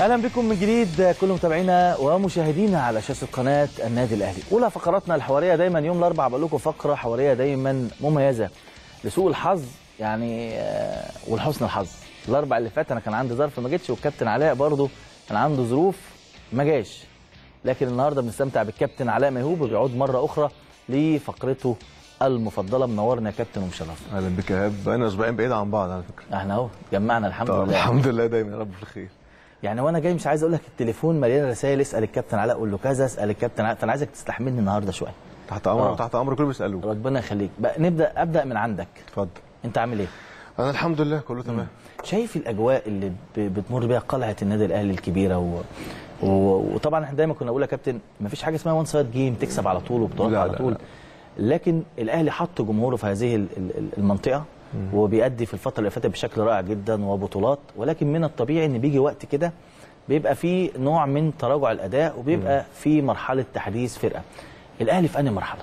أهلا بكم من جديد كل متابعينا ومشاهدينا على شاشه قناة النادي الأهلي. أولى فقراتنا الحوارية دايما يوم الأربعاء بقول لكم فقرة حوارية دايما مميزة لسوء الحظ يعني آه، ولحسن الحظ. الاربع اللي فات أنا كان عندي ظرف ما جيتش والكابتن علاء برضه كان عنده ظروف ما جاش. لكن النهارده بنستمتع بالكابتن علاء ميهوب وبيعود مرة أخرى لفقرته المفضلة منورنا يا كابتن ومشرفنا. أهلا بك يا ايهاب بقينا أسبوعين بعيد عن بعض على فكرة إحنا أهو جمعنا الحمد لله. الحمد لله دايما يا رب في الخير يعني وأنا جاي مش عايز أقول لك التليفون مليان رسائل اسأل الكابتن علاء قول له كذا اسأل الكابتن علاء. فأنا عايزك تستحملني النهارده شوية. تحت امرك آه. وتحت أمر كل بيسالوك ربنا يخليك. بقى نبدأ أبدأ من عندك. اتفضل. أنت عامل إيه؟ أنا الحمد لله كله تمام. شايف الأجواء اللي بتمر بيها قلعة النادي الأهلي الكبيرة و... و... وطبعا إحنا دايما كنا بنقول يا كابتن ما فيش حاجة اسمها one side game تكسب على طول لا، على لا، طول. لكن الأهلي حط جمهوره في هذه ال- ال- المنطقة. وبيأدي في الفترة اللي فاتت بشكل رائع جدا وبطولات. ولكن من الطبيعي إن بيجي وقت كده بيبقى في نوع من تراجع الأداء وبيبقى في مرحلة تحديث فرقة. الأهلي في أنهي مرحلة؟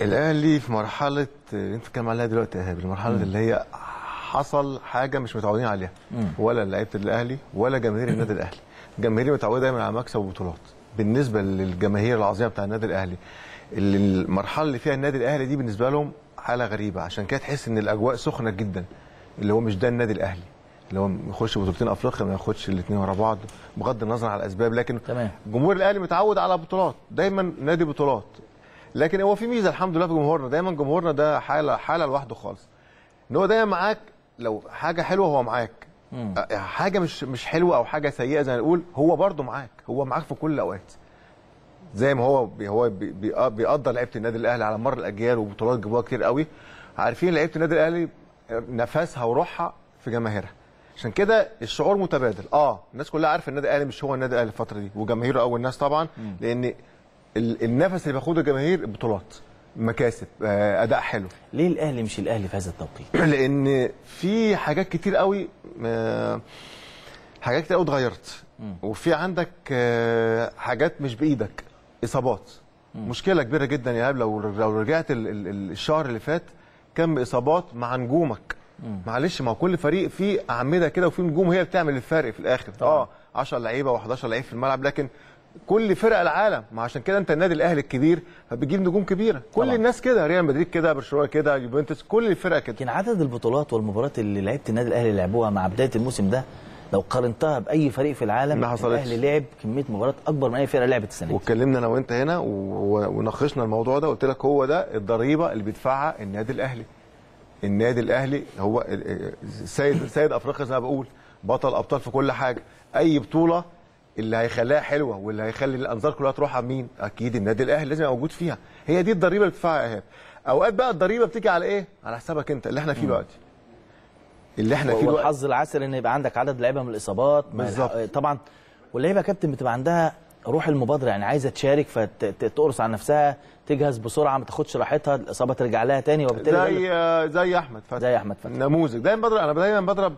الأهلي في مرحلة أنت بتتكلم عليها دلوقتي يا المرحلة اللي هي حصل حاجة مش متعودين عليها. ولا لعيبة الأهلي ولا جماهير النادي الأهلي. الجماهير متعودة دايما على مكسب وبطولات. بالنسبة للجماهير العظيمة بتاع النادي الأهلي اللي المرحلة اللي فيها النادي الأهلي دي بالنسبة لهم حالة غريبة. عشان كده تحس إن الأجواء سخنة جدا. اللي هو مش ده النادي الأهلي. اللي هو يخش بطولتين أفريقيا ما ياخدش الاثنين ورا بعض. بغض النظر عن الأسباب لكن تمام. جمهور الأهلي متعود على بطولات. دايما نادي بطولات. لكن هو في ميزة الحمد لله في جمهورنا. دايما جمهورنا ده حالة حالة لوحده خالص. إن هو دايما معاك لو حاجة حلوة هو معاك. أه، حاجة مش مش حلوة أو حاجة سيئة زي ما نقول هو برده معاك. هو معاك في كل الأوقات. زي ما هو بي هو بي بيقدر لعيبة النادي الأهلي على مر الأجيال وبطولات جابوها كتير قوي. عارفين لعيبة النادي الأهلي نفسها وروحها في جماهيرها. عشان كده الشعور متبادل. آه الناس كلها عارفة النادي الأهلي مش هو النادي الأهلي الفترة دي وجماهيره أول الناس طبعا لأن ال- النفس اللي بياخده الجماهير بطولات مكاسب آه، أداء حلو. ليه الأهلي مش الأهلي في هذا التوقيت؟ لأن في حاجات كتير قوي آه، حاجات كتير قوي اتغيرت. وفي عندك آه، حاجات مش بإيدك. إصابات. مشكلة كبيرة جدا يا ايهاب لو لو رجعت ال- ال- ال- الشهر اللي فات كم إصابات مع نجومك. معلش ما هو كل فريق فيه أعمدة كده وفي نجوم هي بتعمل الفرق في الآخر. آه 10 لعيبة و11 لعيب في الملعب لكن كل فرق العالم. ما عشان كده انت النادي الأهلي الكبير فبتجيب نجوم كبيرة. كل طبعا. الناس كده ريال مدريد كده برشلونة كده يوفنتوس كل الفرق كده. لكن عدد البطولات والمباريات اللي لعيبه النادي الأهلي لعبوها مع بداية الموسم ده لو قارنتها بأي فريق في العالم ما حصلتش. الأهلي لعب كمية مباريات أكبر من أي فرقة لعبت السنة دي. واتكلمنا أنا وأنت هنا وناقشنا الموضوع ده قلت لك هو ده الضريبة اللي بيدفعها النادي الأهلي. النادي الأهلي هو سيد سيد أفريقيا زي ما بقول بطل أبطال في كل حاجة. أي بطولة اللي هيخليها حلوة واللي هيخلي الأنظار كلها تروح على مين؟ أكيد النادي الأهلي لازم يبقى موجود فيها. هي دي الضريبة اللي بتدفعها إيهاب. أوقات بقى الضريبة بتيجي على إيه؟ على حسابك أنت اللي إحنا فيه دلوقتي. اللي إحنا فيه دلوقتي. والحظ العسر إن يبقى عندك عدد لعيبة من الإصابات. بالظبط. الح- طبعا واللعيبة يا كابتن بتبقى عندها روح المبادرة يعني عايزة تشارك فتقرص على نفسها تجهز بسرعة ما تاخدش راحتها الإصابة ترجع لها تاني وبالتالي ده اللي- زي زي أحمد فتحي. زي أحمد فتحي. نموذج. دايما بضرب أنا دايما بضرب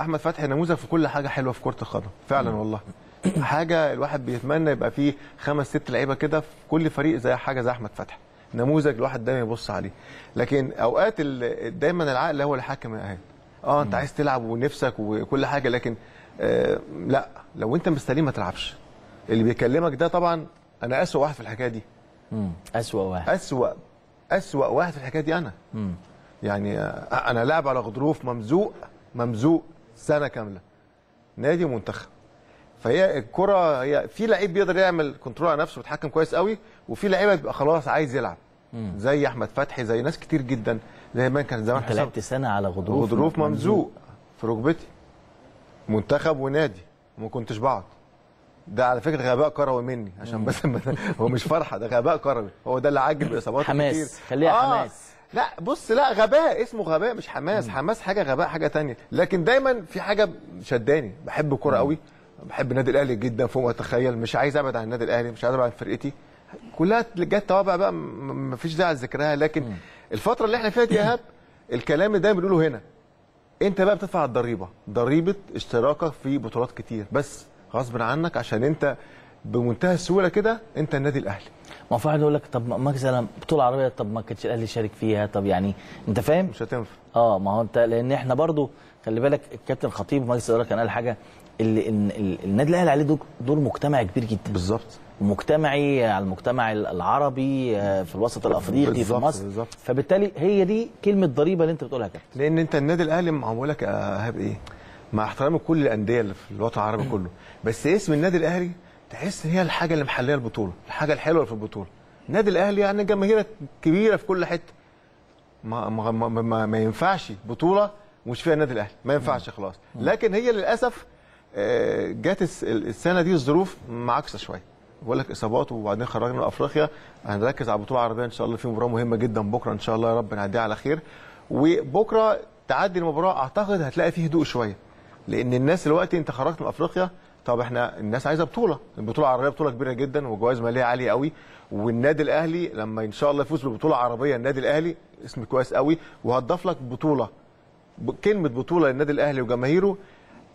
أحمد فتحي نموذج في كل حاجة حلوة في كرة القدم. فعلا والله. حاجة الواحد بيتمنى يبقى فيه خمس ست لعيبة كده في كل فريق زي حاجة زي أحمد فتحي. نموذج الواحد دايما يبص عليه. لكن أوقات دايما العقل هو اللي حاكم يا آه انت عايز تلعب ونفسك وكل حاجة لكن آه لا لو انت مستليم ما تلعبش. اللي بيكلمك ده طبعا أنا اسوء واحد في الحكاية دي. مم. أسوأ واحد. أسوأ أسوأ واحد في الحكاية دي أنا. مم. يعني آه، أنا لاعب على غضروف ممزوق ممزوق سنة كاملة. نادي ومنتخب. فهي الكرة هي في لعيب بيقدر يعمل كنترول على نفسه ويتحكم كويس قوي وفي لعيبة بيبقى خلاص عايز يلعب. زي أحمد فتحي زي ناس كتير جدا. زي ما كان زمان حسام لعبت سنة على غضروف غضروف ممزوق. في ركبتي. منتخب ونادي وما كنتش بقعد ده على فكرة غباء كروي مني عشان بس هو مش فرحة ده غباء كروي. هو ده اللي عاجل باصابات حماس. كتير. خليها حماس. لا بص لا غباء. اسمه غباء مش حماس. حماس حاجة غباء حاجة تانية. لكن دايما في حاجة شداني. بحب الكوره قوي. بحب النادي الأهلي جدا فوق ما اتخيل مش عايز أبعد عن النادي الأهلي مش عايز أبعد عن فرقتي. كلها جت توابع بقى مفيش داعي لذكرها لكن الفترة اللي إحنا فيها دي ايهاب الكلام اللي دايما بنقوله هنا انت بقى بتدفع الضريبة. ضريبة اشتراكك في بطولات كتير. بس غصب عنك عشان انت بمنتهى السهولة كده انت النادي الأهلي. ما في واحد يقول لك طب ما مثلا بطولة عربية طب ما كانش الأهلي شارك فيها؟ طب يعني انت فاهم؟ مش هتنفع. آه ما هو انت لأن إحنا برضو خلي بالك الكابتن خطيب مجلس الإدارة كان قال حاجة اللي النادي الأهلي عليه دور- مجتمعي كبير جدا. بالظبط. مجتمعي على المجتمع العربي آه، في الوسط الأفريقي في مصر. بالظبط. فبالتالي هي دي كلمة ضريبة اللي أنت بتقولها كده لأن أنت النادي الأهلي معمول لك يا ايهاب إيه؟ مع احترامي لكل الأندية اللي في الوطن العربي كله. بس اسم النادي الأهلي تحس إن هي الحاجة اللي محلية البطولة الحاجة الحلوة في البطولة. النادي الأهلي يعني جماهيره كبيرة في كل حتة. ما ما ما, ما, ما ينفعش بطولة مش فيها النادي الأهلي. ما ينفعش خلاص. لكن هي للأسف آه، جت الس- السنة دي الظروف معاكسة شوية. بقول لك إصابات وبعدين خرجنا من أفريقيا. هنركز على البطوله العربيه إن شاء الله. في مباراة مهمة جدا بكرة إن شاء الله. يا رب نعديها على خير. وبكرة تعدي المباراة. أعتقد هتلاقي فيه هدوء شوية. لأن الناس دلوقتي أنت خرجت من أفريقيا. طب إحنا الناس عايزة بطولة. البطولة العربية بطولة كبيرة جدا وجوائز مالية عالية قوي. والنادي الأهلي لما إن شاء الله يفوز بالبطوله العربيه النادي الأهلي اسم كويس قوي. وهتضاف لك بطولة. كلمة بطولة للنادي الأهلي وجماهيره.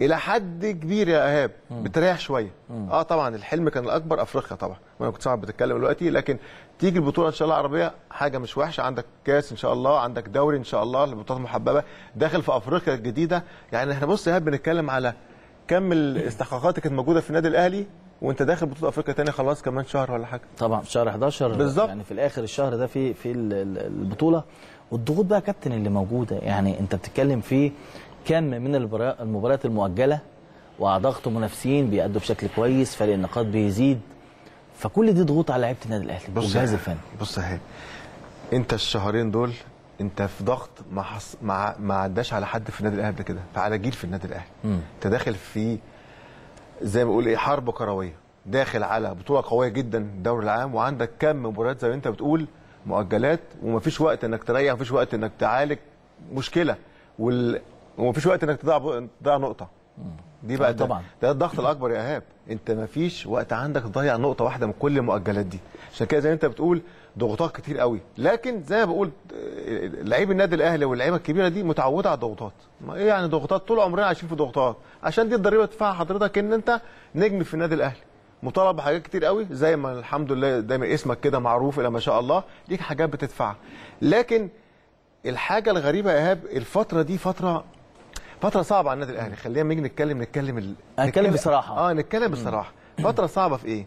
إلى حد كبير يا إيهاب بتريح شوية. آه طبعا الحلم كان الأكبر أفريقيا طبعا. وأنا كنت صعب بتتكلم دلوقتي لكن تيجي البطولة إن شاء الله العربية حاجة مش وحشة. عندك كأس إن شاء الله عندك دوري إن شاء الله البطولات المحببه داخل في أفريقيا الجديدة. يعني إحنا بص يا إيهاب بنتكلم على كم الاستحقاقات اللي كانت موجودة في النادي الأهلي وأنت داخل بطولة أفريقيا تاني خلاص كمان شهر ولا حاجة. طبعا في شهر 11 بالظبط. يعني في الآخر الشهر ده في في ال- ال- البطولة. والضغوط بقى كابتن اللي موجودة. يعني أنت بتتكلم في كم من المباريات المؤجلة وضغط منافسين بيأدوا بشكل كويس فرق النقاط بيزيد. فكل دي ضغوط على لعيبة النادي الأهلي. والجهاز الفني. بص اهي انت الشهرين دول انت في ضغط ما حص... ما ما عداش على حد في النادي الأهلي قبل كده. على جيل في النادي الأهلي. انت داخل في زي ما بقول إيه حرب كروية. داخل على بطولة قوية جدا الدوري العام وعندك كم مباريات زي ما انت بتقول مؤجلات ومفيش وقت إنك تريح مفيش وقت إنك تعالج مشكلة. وال... ومفيش وقت إنك تضيع تضيع نقطة. دي بقى آه ده- طبعا. ده الضغط الأكبر يا إيهاب. أنت ما فيش وقت عندك تضيع نقطة واحدة من كل المؤجلات دي. عشان كده زي ما أنت بتقول ضغوطات كتير قوي. لكن زي ما بقول لعيب النادي الأهلي واللعيبة الكبيرة دي متعودة على الضغوطات. ما إيه يعني ضغوطات؟ طول عمرنا عايشين في ضغوطات. عشان دي الضريبة تدفعها حضرتك إن أنت نجم في النادي الأهلي. مطالب بحاجات كتير قوي زي ما الحمد لله دايما اسمك كده معروف إلى ما شاء الله ليك حاجات بتدفعها. لكن الحاجة الغريبة يا إيهاب الفترة دي فترة فترة صعبة على النادي الأهلي. خلينا نيجي نتكلم نتكلم ال... هنتكلم بصراحة. آه نتكلم بصراحة. فترة صعبة في إيه؟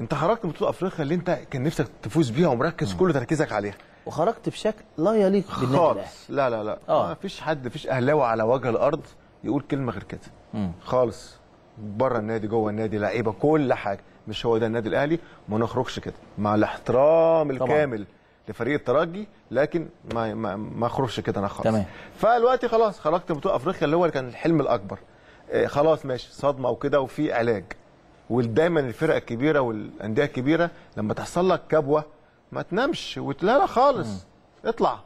أنت خرجت من بطولة أفريقيا اللي أنت كان نفسك تفوز بيها ومركز كل تركيزك عليها. وخرجت بشكل لا يليق بالنادي الأهلي. لا لا لا. آه. ما فيش حد فيش أهلاوي على وجه الأرض يقول كلمة غير كده. مم. خالص. بره النادي جوه النادي لعيبة كل حاجة. مش هو ده النادي الأهلي؟ ما نخرجش كده. مع الاحترام طبعاً. لفريق الترجي لكن ما ما ما اخرجش كده أنا خالص. تمام. فالوقت خلاص خرجت من بطولة أفريقيا اللي هو كان الحلم الأكبر. آه خلاص ماشي صدمة وكده وفي علاج. ودايما الفرق الكبيرة والأندية الكبيرة لما تحصل لك كبوة ما تنامش وت- لا خالص. اطلع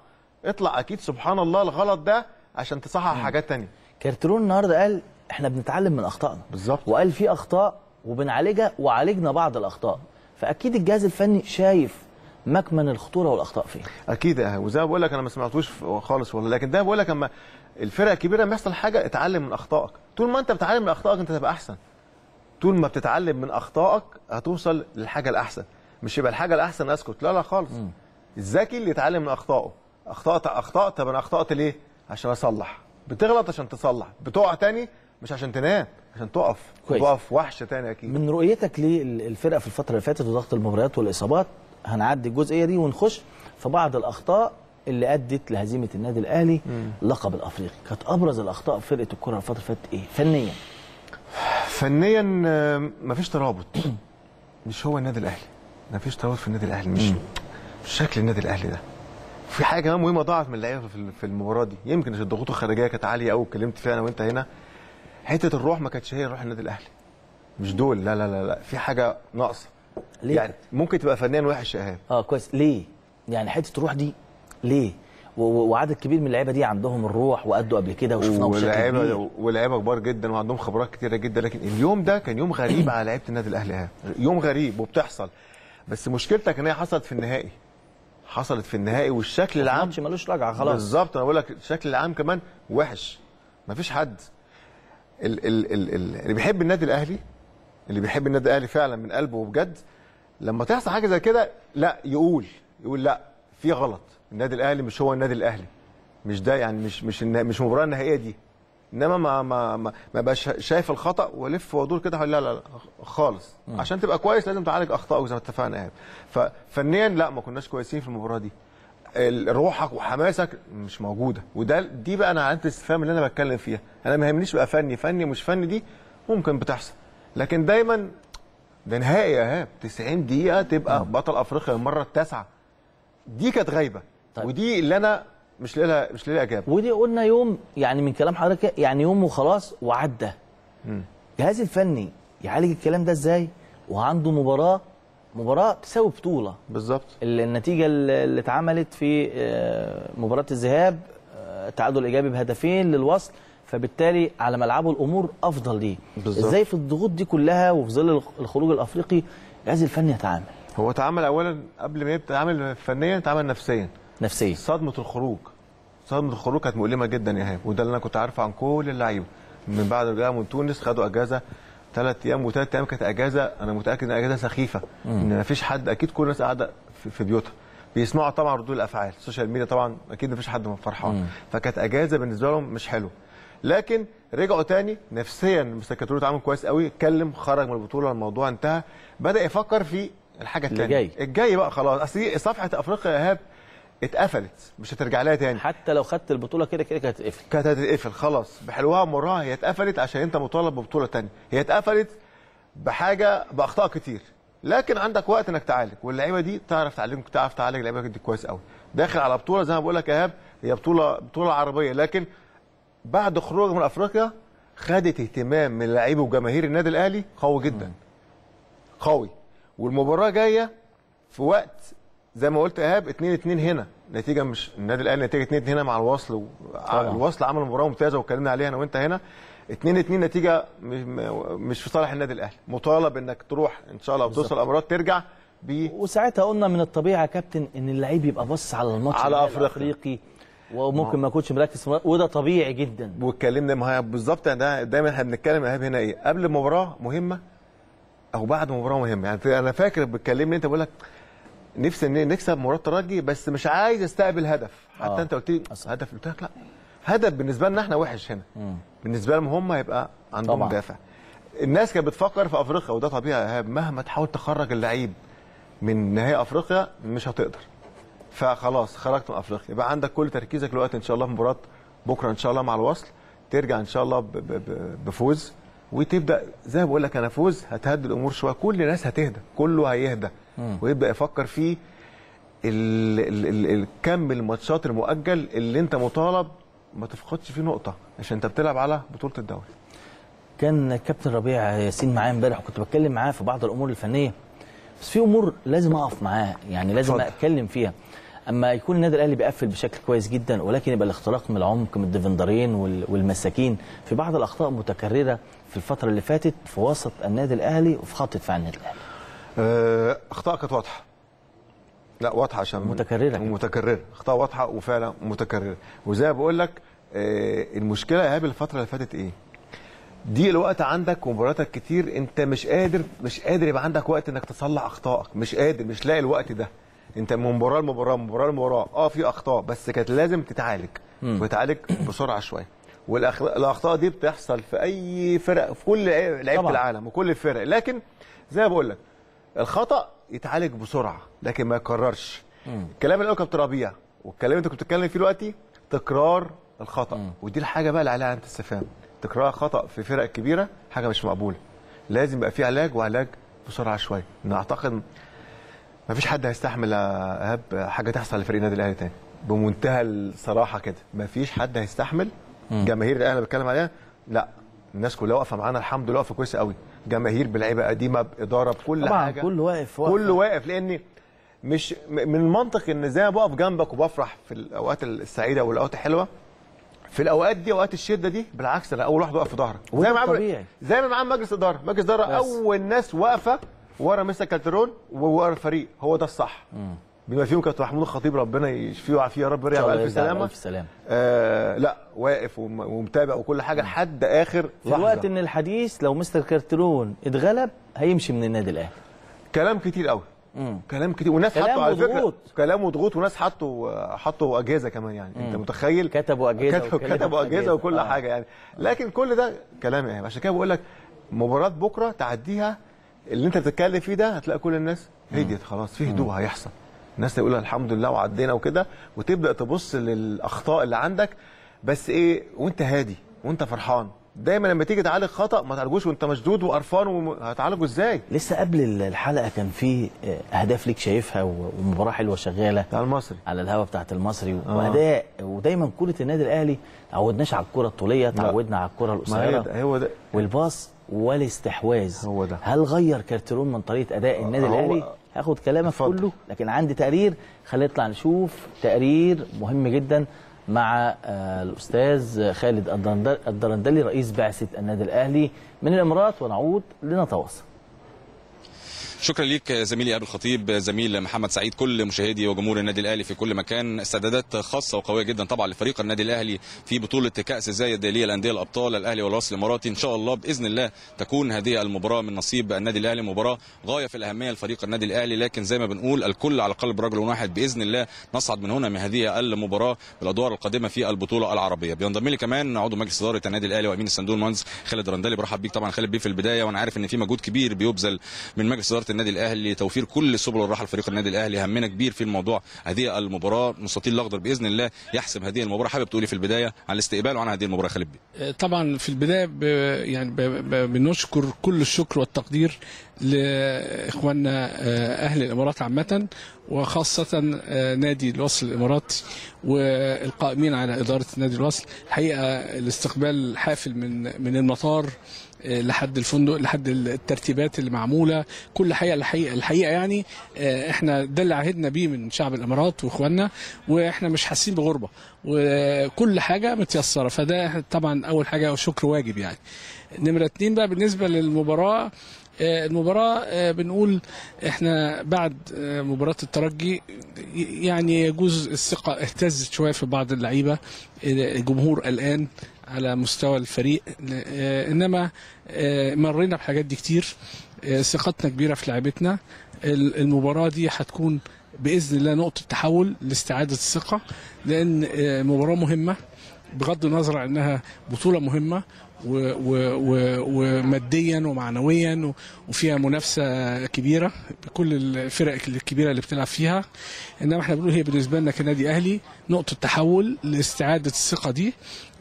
اطلع أكيد سبحان الله الغلط ده عشان تصحح حاجات تانية. كارترون النهارده قال إحنا بنتعلم من أخطائنا. بالظبط. وقال في أخطاء وبنعالجها وعالجنا بعض الأخطاء. فأكيد الجهاز الفني شايف مكمن الخطورة والأخطاء فين أكيد وزي ما بقول لك أنا ما سمعتوش خالص والله لكن ده بقول لك أما الفرق الكبيرة لما يحصل حاجة اتعلم من أخطائك. طول ما أنت بتتعلم من أخطائك أنت تبقى أحسن. طول ما بتتعلم من أخطائك هتوصل للحاجة الأحسن. مش يبقى الحاجة الأحسن أسكت. لا لا خالص. الذكي اللي يتعلم من أخطائه. اخطات اخطات طب أنا أخطأت ليه؟ عشان أصلح. بتغلط عشان تصلح. بتقع تاني مش عشان تنام عشان تقف. كويس. تقف وحش تاني أكيد. من رؤيتك للفرقه في الفترة اللي فاتت وضغط المباريات والإصابات هنعدي الجزئية دي ونخش في بعض الأخطاء اللي أدت لهزيمة النادي الأهلي لقب الأفريقي. كانت أبرز الأخطاء في فرقة الكرة الفترة اللي فاتت إيه؟ فنيا. فنيا آه، مفيش ترابط. مش هو النادي الأهلي. مفيش ترابط في النادي الأهلي. مش شكل النادي الأهلي ده. في حاجة كمان مهمة ضاعت من اللعيبة في المباراة دي. يمكن الضغوط الخارجية كانت عالية قوي اتكلمت فيها أنا وأنت هنا. حتة الروح ما كانتش هي روح النادي الأهلي. مش دول. لا لا لا لا. في حاجة ناقصة. ليه؟ يعني ممكن تبقى فنيا وحش ايهاب آه كويس. ليه؟ يعني حتة الروح دي ليه؟ وعدد كبير من اللعيبة دي عندهم الروح وادوا قبل كده وشفناهم بشكل كبير. ولاعيبه كبار جدا وعندهم خبرات كتيرة جدا لكن اليوم ده كان يوم غريب على لعيبة النادي الأهلي ها. يوم غريب وبتحصل. بس مشكلتك إن هي حصلت في النهائي. حصلت في النهائي والشكل العام. الماتش ملوش رجعه خلاص. بالظبط. أنا بقول لك الشكل العام كمان وحش. مفيش حد. ال ال ال ال اللي بيحب النادي الأهلي اللي بيحب النادي الاهلي فعلا من قلبه وبجد لما تحصل حاجة زي كده لا يقول يقول لا في غلط. النادي الاهلي مش هو النادي الاهلي. مش ده يعني مش مش مش المباراه النهائية دي. إنما ما ما ما, ما بقاش شايف الخطأ وألف وأدور كده لا لا لا خالص. عشان تبقى كويس لازم تعالج أخطائك زي ما اتفقنا ايهاب ففنيا لا ما كناش كويسين في المباراة دي. روحك وحماسك مش موجودة. وده دي بقى أنا علامه الاستفهام اللي أنا بتكلم فيها. أنا ما يهمنيش بقى فني. فني مش فني دي ممكن بتحصل. لكن دايما ده نهائي يا إيهاب. 90 دقيقة تبقى بطل أفريقيا المرة التاسعة. دي كانت غايبة. طيب. ودي اللي أنا مش لها مش لها اجابه ودي قلنا يوم يعني من كلام حضرتك يعني يوم وخلاص وعدى. الجهاز الفني يعالج الكلام ده إزاي؟ وعنده مباراة مباراة تساوي بطولة. بالظبط. ال- النتيجة اللي اللي اتعملت في آه، مباراة الذهاب آه، تعادل ايجابي بهدفين للوصل. فبالتالي على ملعبه الأمور أفضل ليه. إزاي في الضغوط دي كلها وفي ظل الخ- الخروج الأفريقي الجهاز الفني يتعامل؟ هو اتعامل اولا قبل ما يتعامل فنيا اتعامل نفسيا. نفسيا. صدمة الخروج. صدمة الخروج كانت مؤلمة جدا يا إيهاب وده اللي أنا كنت عارفه عن كل اللعيبة. من بعد رجوعها من تونس خدوا أجازة ثلاث أيام وثلاث أيام كانت أجازة أنا متأكد ان أجازة سخيفة. إن ما فيش حد أكيد كل الناس قاعدة في- في بيوتها. بيسمعوا طبعا ردود الأفعال ال social media طبعا أكيد ما فيش حد فرحان. فكانت أجازة بالنسبة لهم مش حلوة. لكن رجعوا تاني نفسيا مستر كارتيرون اتعامل كويس قوي اتكلم خرج من البطولة الموضوع انتهى. بدأ يفكر في الحاجة الثانية جاي. الجاي بقى خلاص. أصل صفحة أفريقيا يا ايهاب اتقفلت مش هترجع لها تاني. حتى لو خدت البطولة كده كده كانت هتقفل كانت هتتقفل خلاص. بحلوها ومرها هي اتقفلت عشان انت مطالب ببطولة تانية. هي اتقفلت بحاجة بأخطاء كتير. لكن عندك وقت إنك تعالج. واللعيبة دي تعرف تعالج تعرف تعالج اللعيبه دي كويس قوي. داخل على بطولة زي ما بقول لك يا ايهاب هي بطولة بطولة عربية. لكن بعد خروج من أفريقيا خدت اهتمام من لعيبه وجماهير النادي الأهلي قوي جدا. قوي. والمباراة جاية في وقت زي ما قلت إيهاب 2 2 هنا. نتيجة مش النادي الأهلي نتيجة 2 2 هنا مع الوصل و... الوصل عمل مباراة ممتازة واتكلمنا عليها أنا وأنت هنا. 2 2 نتيجة مش, مش في صالح النادي الأهلي. مطالب إنك تروح إن شاء الله وتوصل الامارات ترجع ب وساعتها قلنا من الطبيعي يا كابتن إن اللعيب يبقى بص على الماتش على. الأفريقي. وممكن ما يكونش مركز وده طبيعي جدا. واتكلمنا ما بالظبط ده دايما إحنا بنتكلم إيهاب هنا إيه؟ قبل مباراه مهمة أو بعد مباراه مهمة؟ يعني أنا فاكر بتكلمني أنت بقول لك نفسي نكسب مباراة ترجي بس مش عايز أستقبل هدف. حتى آه. أنت قلت لي. هدف قلت لك لا. هدف بالنسبة لنا إحنا وحش هنا. بالنسبة لهم هم هيبقى عندهم طبعاً. دافع. الناس كانت بتفكر في أفريقيا وده طبيعي مهما تحاول تخرج اللعيب من نهائي أفريقيا مش هتقدر. فخلاص خرجت من أفريقيا. يبقى عندك كل تركيزك دلوقتي إن شاء الله في مباراة بكرة إن شاء الله مع الوصل. ترجع إن شاء الله بفوز. وتبدأ زي ما بقول لك أنا فوز هتهدي الأمور شوية. كل الناس هتهدى كله هيهدى. ويبدأ يفكر في ال ال ال الكم الماتشات المؤجل اللي أنت مطالب ما تفقدش فيه نقطة عشان أنت بتلعب على بطولة الدوري. كان كابتن ربيع ياسين معايا امبارح وكنت بتكلم معاه في بعض الأمور الفنية. بس في أمور لازم أقف معاه يعني لازم. أتكلم فيها. أما يكون النادي الأهلي بيقفل بشكل كويس جدا ولكن يبقى الاختراق من العمق من الديفندرين وال- والمساكين في بعض الأخطاء متكررة في الفترة اللي فاتت في وسط النادي الأهلي وفي خط دفاع النادي الأهلي. آه، أخطاء كانت واضحة. لا واضحة عشان متكررة. ومتكرره أخطاء واضحة وفعلا متكررة. وزي ما بقول لك آه، المشكلة يا ايهاب الفترة اللي فاتت إيه؟ دي الوقت عندك ومبارياتك كتير أنت مش قادر مش قادر يبقى عندك وقت إنك تصلح أخطائك. مش قادر مش لاقي الوقت ده. انت من مباراه لمباراه مباراه لمباراه آه في أخطاء بس كانت لازم تتعالج. وتتعالج بسرعة شوية. والاخطاء دي بتحصل في أي فرق في كل لعيبة. العالم وكل الفرق. لكن زي ما بقول لك الخطأ يتعالج بسرعة لكن ما يكررش. الكلام اللي قاله كابتن ربيع والكلام اللي انت كنت بتتكلم فيه دلوقتي تكرار الخطأ. ودي الحاجة بقى اللي عليها علامه استفهام تكرار خطأ في فرق كبيرة حاجة مش مقبولة. لازم يبقى في علاج وعلاج بسرعة شوية. أنا أعتقد ما فيش حد هيستحمل يا إيهاب حاجة تحصل لفريق النادي الأهلي تاني. بمنتهى الصراحة كده. ما فيش حد هيستحمل. جماهير الأهلي اللي بتكلم عليها لا. الناس كلها واقفة معانا الحمد لله واقفة كويسه قوي. جماهير بلعيبة قديمة باداره بكل طبعا حاجة. كله واقف واقف. كله واقف لأن مش من المنطق إن زي ما بقف جنبك وبفرح في الأوقات السعيدة والأوقات الحلوة في الأوقات دي أوقات الشدة دي بالعكس أنا أول واحد واقف في ظهرك. زي ما. زي ما معاه مجلس إدارة. مجلس إدارة. أول ناس واقفة ورا مستر كارترون وورا الفريق. هو ده الصح. بما فيهم كابتن محمود الخطيب ربنا يشفيه ويعافيه يا رب إن يرجع شاء الله بألف سلامة. بألف سلامة. آه لا واقف وم- ومتابع وكل حاجة لحد آخر في لحظة. الوقت إن الحديث لو مستر كارترون اتغلب هيمشي من النادي الأهلي. كلام كتير قوي. مم. كلام كتير. وناس حطوا على فكرة. كلام وضغوط وناس حطوا حطوا أجهزة كمان يعني. أنت متخيل؟ كتبوا أجهزة كتبوا, كتبوا أجهزة. أجهزة. وكل آه. حاجة يعني. لكن كل ده كلام يعني عشان كده بقول لك مباراة بكرة تعديها اللي انت بتتكلم فيه ده هتلاقي كل الناس هديت خلاص في هدوء هيحصل. الناس تقول الحمد لله وعدينا وكده وتبدأ تبص للأخطاء اللي عندك بس إيه وأنت هادي وأنت فرحان. دايما لما تيجي تعالج خطأ ما تعالجوش وأنت مشدود وقرفان وهتعالجه إزاي؟ لسه قبل الحلقة كان في آه، أهداف ليك شايفها ومباراة حلوة شغالة بتاع المصري. على الهوا بتاعت المصري وأداء ودايما كره النادي الأهلي تعودناش على الكرة الطولية تعودنا على الكرة القصيرة. هو ده. والباص والاستحواذ. هو ده. هل غير كارتيرون من طريقة أداء النادي الأهلي؟ هاخد كلامك اتفضل. كله. لكن عندي تقرير. خلينا نطلع نشوف تقرير مهم جدا مع آه، الأستاذ خالد الدرندل- الدرندلي رئيس بعثة النادي الأهلي من الإمارات. ونعود لنتواصل. شكرا ليك زميلي ابو الخطيب زميل محمد سعيد كل مشاهدي وجمهور النادي الأهلي في كل مكان. استعدادات خاصة وقوية جدا طبعا لفريق النادي الأهلي في بطولة كأس زايد للأندية الأبطال الأهلي والوصل الاماراتي إن شاء الله بإذن الله تكون هذه المباراة من نصيب النادي الأهلي مباراة غاية في الأهمية لفريق النادي الأهلي. لكن زي ما بنقول الكل على قلب رجل واحد بإذن الله نصعد من هنا من هذه المباراة بالأدوار القادمة في البطولة العربية. بينضم لي كمان عضو مجلس إدارة النادي الأهلي وأمين الصندوق المهندس خالد رندلي. برحب بيك طبعا خالد بيه في البداية. وأنا عارف إن في مجهود كبير بيبذل من مجلس إدارة النادي الأهلي لتوفير كل سبل الراحة لفريق النادي الأهلي. همنا كبير في الموضوع هذه المباراة. مستطيل الأخضر بإذن الله يحسم هذه المباراة. حابب تقولي في البداية عن الاستقبال وعن هذه المباراة خالد بيه طبعا في البداية ب يعني ب ب بنشكر كل الشكر والتقدير لإخواننا آه، أهل الإمارات عامة وخاصة آه، نادي الوصل الإماراتي والقائمين على إدارة نادي الوصل. الحقيقة الاستقبال حافل من من المطار. آه، لحد الفندق لحد الترتيبات اللي معموله كل حقيقة الحقيقة الحقيقة يعني آه، إحنا ده اللي عهدنا بيه من شعب الإمارات وإخواننا وإحنا مش حاسين بغربة وكل حاجة متيسرة. فده طبعا أول حاجة شكر واجب يعني. نمرة اتنين بقى بالنسبة للمباراة آه، المباراة آه، بنقول إحنا بعد مباراة الترجي يعني يجوز الثقة اهتزت شوية في بعض اللعيبة الجمهور قلقان على مستوى الفريق إنما مرينا بحاجات دي كتير. آه، ثقتنا كبيرة في لعيبتنا ال- المباراة دي هتكون بإذن الله نقطة تحول لاستعادة الثقة لأن آه، مباراة مهمة. بغض النظر عن إنها بطولة مهمة و و وماديا ومعنويا وفيها منافسة كبيرة بكل الفرق الكبيرة اللي بتلعب فيها. إنما إحنا بنقول هي بالنسبة لنا كنادي أهلي نقطة تحول لاستعادة الثقة دي.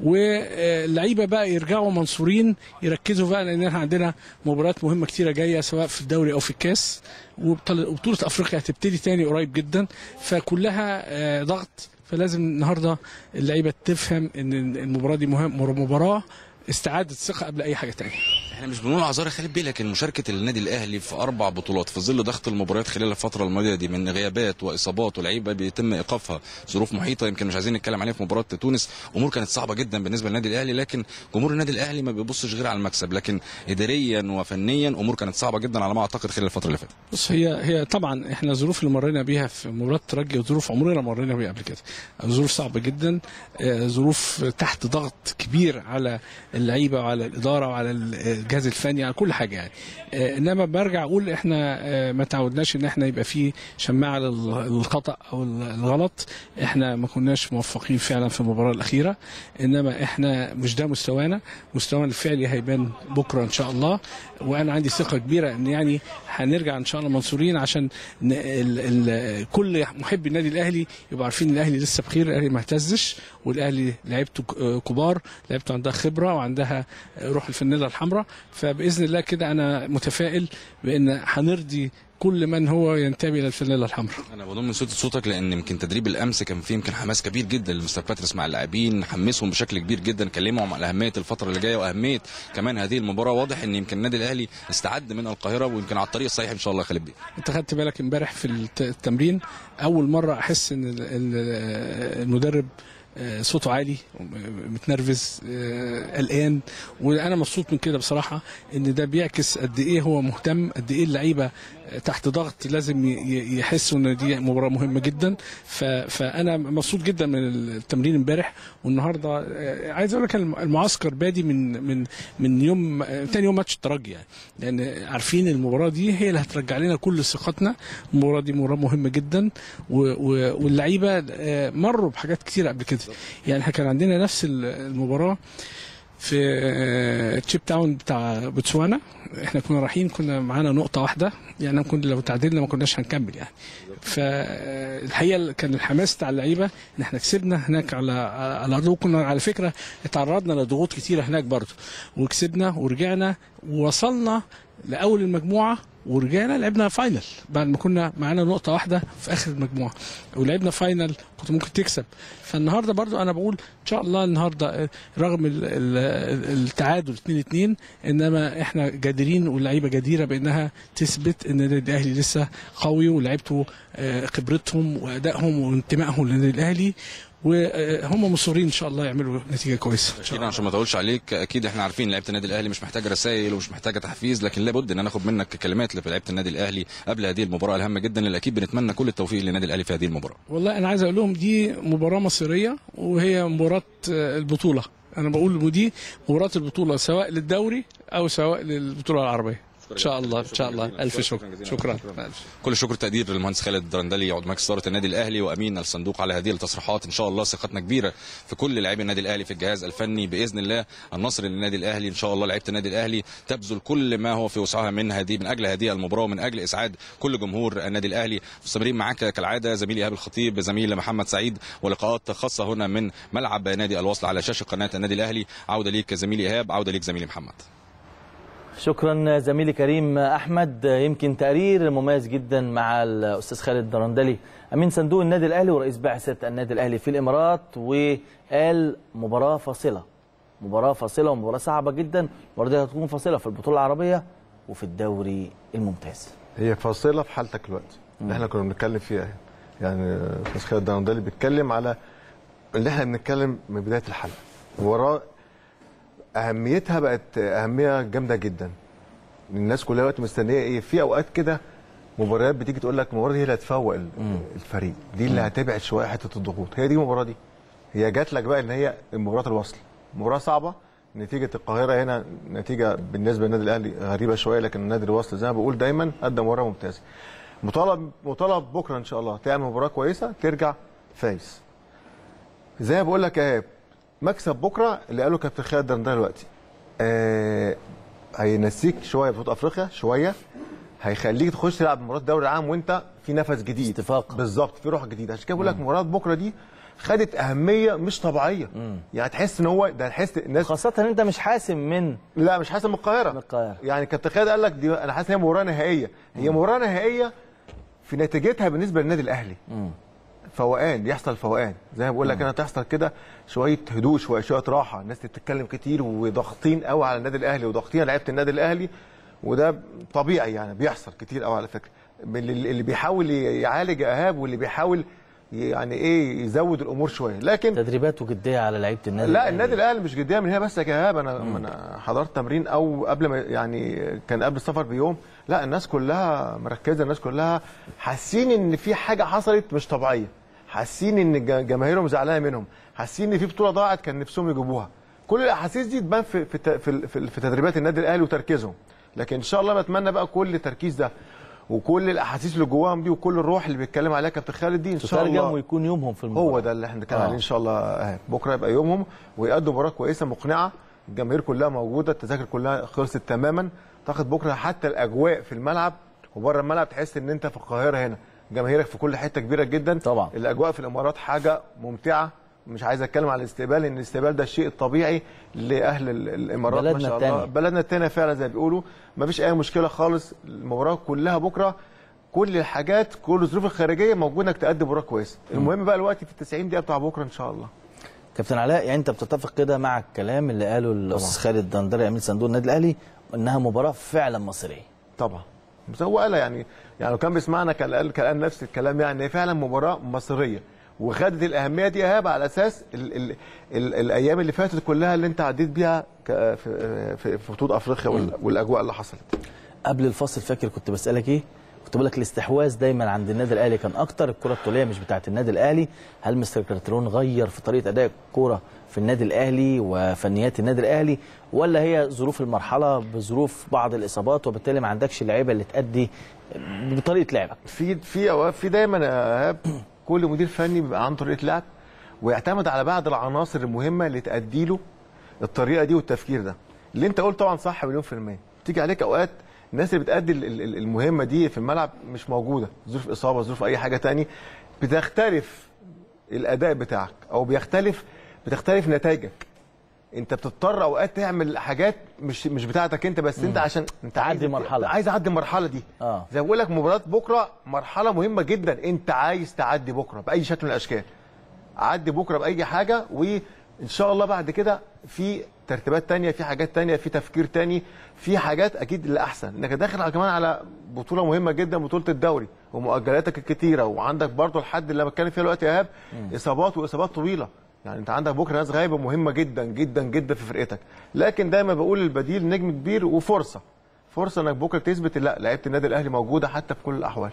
واللعيبة بقى يرجعوا منصورين يركزوا بقى لأن إحنا عندنا مباريات مهمة كتيرة جاية سواء في الدوري أو في الكاس. وبطولة أفريقيا هتبتدي تاني قريب جدا. فكلها آه، ضغط فلازم النهارده اللعيبه تفهم إن المباراة دي مهم مباراة استعادة الثقه قبل أي حاجة تانية. إحنا مش بنقول اعذار خالد بيه لكن مشاركة النادي الأهلي في أربع بطولات في ظل ضغط المباريات خلال الفترة الماضية دي من غيابات وإصابات ولاعيبه بيتم إيقافها. ظروف محيطة يمكن مش عايزين نتكلم عليها في مباراة تونس. أمور كانت صعبة جدا بالنسبة للنادي الأهلي لكن جمهور النادي الأهلي ما بيبصش غير على المكسب. لكن اداريا وفنيا أمور كانت صعبة جدا على ما أعتقد خلال الفترة اللي فاتت. بص هي هي طبعا إحنا الظروف اللي مرينا بيها في مباراة الترجي ظروف عمرنا ما مرينا بيها قبل كده. ظروف صعبة جدا. آه، ظروف تحت ضغط كبير على اللعيبة وعلى الإدارة وعلى الجهاز الفني على كل حاجة يعني. آه، إنما برجع أقول إحنا آه، ما تعودناش إن إحنا يبقى في شماعة لل- للخطأ أو الغلط. إحنا ما كناش موفقين فعلا في المباراة الأخيرة. إنما إحنا مش ده مستوانا. مستوانا الفعلي هيبان بكرة إن شاء الله. وأنا عندي ثقة كبيرة إن يعني هنرجع إن شاء الله منصورين عشان ال ال كل محبي النادي الأهلي يبقوا عارفين الأهلي لسه بخير الأهلي ما اهتزش. والأهلي لعيبته آه، كبار لعيبته عندها خبرة وعندها آه، روح الفانيلا الحمراء. فبإذن الله كده أنا متفائل بإن هنرضي كل من هو ينتمي إلى الفانيلا الحمراء. أنا بضم من صوت صوتك لأن يمكن تدريب الأمس كان فيه يمكن حماس كبير جدا لمستر باتريس مع اللاعبين حمسهم بشكل كبير جدا كلمهم على أهمية الفترة اللي جاية وأهمية كمان هذه المباراة. واضح إن يمكن النادي الأهلي استعد من القاهرة ويمكن على الطريق الصحيح إن شاء الله يا خالد بيه. أنت خدت بالك إمبارح في الت- التمرين؟ أول مرة أحس إن ال- ال- المدرب صوته عالي متنرفز آه، قلقان. وأنا مبسوط من كده بصراحة إن ده بيعكس قد إيه هو مهتم قد إيه اللعيبة تحت ضغط لازم يحسوا إن دي مباراة مهمة جدا. فأنا مبسوط جدا من التمرين امبارح والنهاردة آه، عايز أقول لك الم- المعسكر بادي من من من يوم تاني يوم ماتش الترجي يعني. لأن عارفين المباراة دي هي اللي هترجع لنا كل ثقتنا. المباراة دي مباراة مهمة جدا. واللعيبة آه، مروا بحاجات كتير قبل كده. يعني إحنا كان عندنا نفس ال- المباراة. في آه، تشيب تاون بتاع بوتسوانا. إحنا كنا رايحين كنا معانا نقطة واحدة. يعني كنا لو تعادلنا ما كناش هنكمل يعني. فالحقيقة كان الحماس بتاع اللعيبة إن إحنا كسبنا هناك على على ارض وكنا على فكرة اتعرضنا لضغوط كتيرة هناك برضه. وكسبنا ورجعنا ووصلنا لأول المجموعة ورجعنا لعبنا final. بعد ما كنا معانا نقطة واحدة في آخر المجموعة. ولعبنا final كنت ممكن تكسب. فالنهاردة برضو أنا بقول إن شاء الله النهارده رغم ال- ال- التعادل 2 2 إنما إحنا قادرين واللعيبة جديره بإنها تثبت إن النادي الأهلي لسه قوي ولعيبته آه، خبرتهم وأدائهم وانتمائهم للنادي الأهلي. وهم مصرين إن شاء الله يعملوا نتيجة كويسة. ان شاء الله عشان ما اطولش عليك. أكيد إحنا عارفين لعيبة النادي الأهلي مش محتاجة رسائل ومش محتاجة تحفيز لكن لابد إن ناخد منك كلمات لعيبه النادي الأهلي قبل هذه المباراة. الهامه جدا اللي أكيد بنتمنى كل التوفيق للنادي الأهلي في هذه المباراة. والله أنا عايز أقول لهم دي مباراة مصيرية وهي مباراة البطولة. أنا بقول ودي مباراة البطولة سواء للدوري أو سواء للبطولة العربية. ان شاء الله إن شاء الله. ألف شكر. شكرا. كل الشكر والتقدير للمهندس خالد درندلي عضو مجلس اداره النادي الأهلي وأمين الصندوق على هذه التصريحات. إن شاء الله ثقتنا كبيرة في كل لاعبي النادي الأهلي في الجهاز الفني بإذن الله. النصر للنادي الأهلي إن شاء الله لعيبة النادي الأهلي تبذل كل ما هو في وسعها من هذه من أجل هذه المباراة ومن أجل إسعاد كل جمهور النادي الأهلي. مستمرين معاك كالعادة زميلي إيهاب الخطيب زميل محمد سعيد ولقاءات خاصة هنا من ملعب نادي الوصل على شاشة قناة النادي الأهلي. عودة ليك زميلي إيهاب عودة ليك زميلي محمد. شكرا زميلي كريم أحمد. يمكن تقرير مميز جدا مع الأستاذ خالد درندلي. أمين صندوق النادي الأهلي ورئيس بعثة النادي الأهلي في الإمارات وقال مباراة فاصلة. مباراة فاصلة ومباراة صعبة جدا المباراه هتكون فاصلة في البطولة العربية وفي الدوري الممتاز. هي فاصلة في حالتك دلوقتي. اللي إحنا كنا بنتكلم فيها. يعني أستاذ خالد الدرندلي بيتكلم على اللي إحنا بنتكلم من بداية الحلقة. وراه أهميتها بقت أهمية جامدة جدا. الناس كلها دلوقتي مستنية إيه في أوقات كده مباريات بتيجي تقول لك المباراة دي هي اللي هتفوق ال- الفريق. دي اللي هتبعد شوية حتة الضغوط. هي دي المباراة دي. هي جات لك بقى إن هي مباراة الوصل. مباراة صعبة. نتيجة القاهرة هنا نتيجة بالنسبة للنادي الأهلي غريبة شوية لكن النادي الوصل زي ما بقول دايما قدم مباراه ممتازة. مطالب مطالب بكرة إن شاء الله. تعمل مباراة كويسة ترجع فايز. زي ما بقول لك يا ايهاب مكسب بكرة اللي قاله كابتن خالد درندلي دلوقتي. آه هينسيك شوية في بطولة أفريقيا شوية. هيخليك تخش تلعب مباراة الدوري العام وانت في نفس جديد. استفاقة. بالظبط في روح جديدة. عشان كده بقول لك مباراة بكرة دي خدت أهمية مش طبيعية. يعني تحس إن هو ده تحس الناس خاصة إن أنت مش حاسم من لا مش حاسس من القاهرة. من القاهرة. يعني كابتن خالد قال لك دي أنا حاسس إن هي مباراة نهائية. هي مباراة نهائية في نتيجتها بالنسبة للنادي الأهلي. فوقان يحصل فوقان. زي ما بقول لك أنا تحصل كده شوية هدوء شوية شوية راحة. الناس بتتكلم كتير وضاغطين قوي على النادي الأهلي وضاغطين على لعيبة النادي الأهلي وده طبيعي يعني بيحصل كتير قوي على فكرة. اللي بيحاول يعالج ايهاب واللي بيحاول يعني إيه يزود الأمور شوية. لكن تدريبات وجدية على لعيبة النادي لا. النادي الأهلي مش جدية من هنا بس يا كهاب أنا أنا حضرت تمرين أو قبل ما يعني كان قبل السفر بيوم. لا الناس كلها مركزة الناس كلها حاسين إن في حاجة حصلت مش طبيعية. حاسين إن جماهيرهم زعلانة منهم. حاسين إن في بطولة ضاعت كان نفسهم يجيبوها. كل الأحاسيس دي تبان في في في, في, تدريبات النادي الأهلي وتركيزهم. لكن إن شاء الله بتمنى بقى كل التركيز ده وكل الأحاسيس اللي جواهم دي وكل الروح اللي بيتكلم عليها كابتن خالد دي إن شاء الله ويكون يومهم في المباراة. هو ده اللي إحنا بنتكلم آه. عليه. إن شاء الله بكرة يبقى يومهم ويقدموا مباراة كويسة مقنعة. الجماهير كلها موجودة التذاكر كلها خلصت تماما. تاخد بكرة حتى الأجواء في الملعب وبره الملعب تحس إن أنت في القاهرة هنا. جماهيرك في كل حتة كبيرة جدا. طبعا. الأجواء في الإمارات حاجة ممتعة. مش عايز أتكلم على الاستقبال لأن الاستقبال ده الشيء الطبيعي لأهل ال- الإمارات ما بلدنا شاء الله. التانية. بلدنا التانية فعلا زي ما بيقولوا. ما فيش أي مشكلة خالص. المباراة كلها بكرة. كل الحاجات كل الظروف الخارجية موجودة إنك تقدم مباراة كويسة. المهم بقى الوقت في ال 90 دقيقة بتاع بكرة إن شاء الله. كابتن علاء يعني أنت بتتفق كده مع الكلام اللي قاله الأستاذ خالد دندري أمين صندوق النادي الأهلي إنها مباراة فعلا مصريه طبعا. بس هو قالها يعني يعني لو كان بيسمعنا كان قال نفس الكلام يعني هي فعلا مباراة مصريه وخدت الأهمية دي ايهاب على أساس ال ال ال الأيام اللي فاتت كلها اللي انت عديت بيها في بطولة أفريقيا وال- والأجواء اللي حصلت. قبل الفاصل فاكر كنت بسألك إيه؟ كنت بقول لك الاستحواذ دايما عند النادي الأهلي كان أكتر الكرة الطولية مش بتاعه النادي الأهلي. هل مستر كارترون غير في طريقة أداء الكوره في النادي الأهلي وفنيات النادي الأهلي ولا هي ظروف المرحلة بظروف بعض الإصابات وبالتالي ما عندكش اللعيبة اللي تأدي بطريقة لعبك. في في في دايما إيهاب كل مدير فني بيبقى عنده طريقة لعب ويعتمد على بعض العناصر المهمة اللي تأدي له الطريقة دي والتفكير ده. اللي أنت قلت طبعا صح مليون في المية. تيجي عليك أوقات الناس اللي بتأدي ال- ال- المهمة دي في الملعب مش موجودة. ظروف إصابة ظروف أي حاجة تاني بتختلف الأداء بتاعك أو بيختلف بتختلف نتائجك انت بتضطر اوقات تعمل حاجات مش مش بتاعتك انت بس انت عشان انت تعدي عايز مرحلة. عايز اعدي المرحلة دي. آه. زي ما بقول لك مباراة بكرة مرحلة مهمة جدا. انت عايز تعدي بكرة بأي شكل من الأشكال. عدي بكرة بأي حاجة وإن شاء الله بعد كده في ترتيبات تانية في حاجات تانية في تفكير تاني في حاجات أكيد الاحسن انك داخل على كمان على بطولة مهمة جدا بطولة الدوري ومؤجلاتك الكتيرة. وعندك برضو الحد اللي بتكلم فيه دلوقتي ايهاب إصابات وإصابات طويلة. يعني انت عندك بكره ناس غايبه مهمه جدا جدا جدا في فرقتك. لكن دايما بقول البديل نجم كبير وفرصة. فرصة انك بكره تثبت لا لعيبة النادي الأهلي موجودة حتى في كل الأحوال.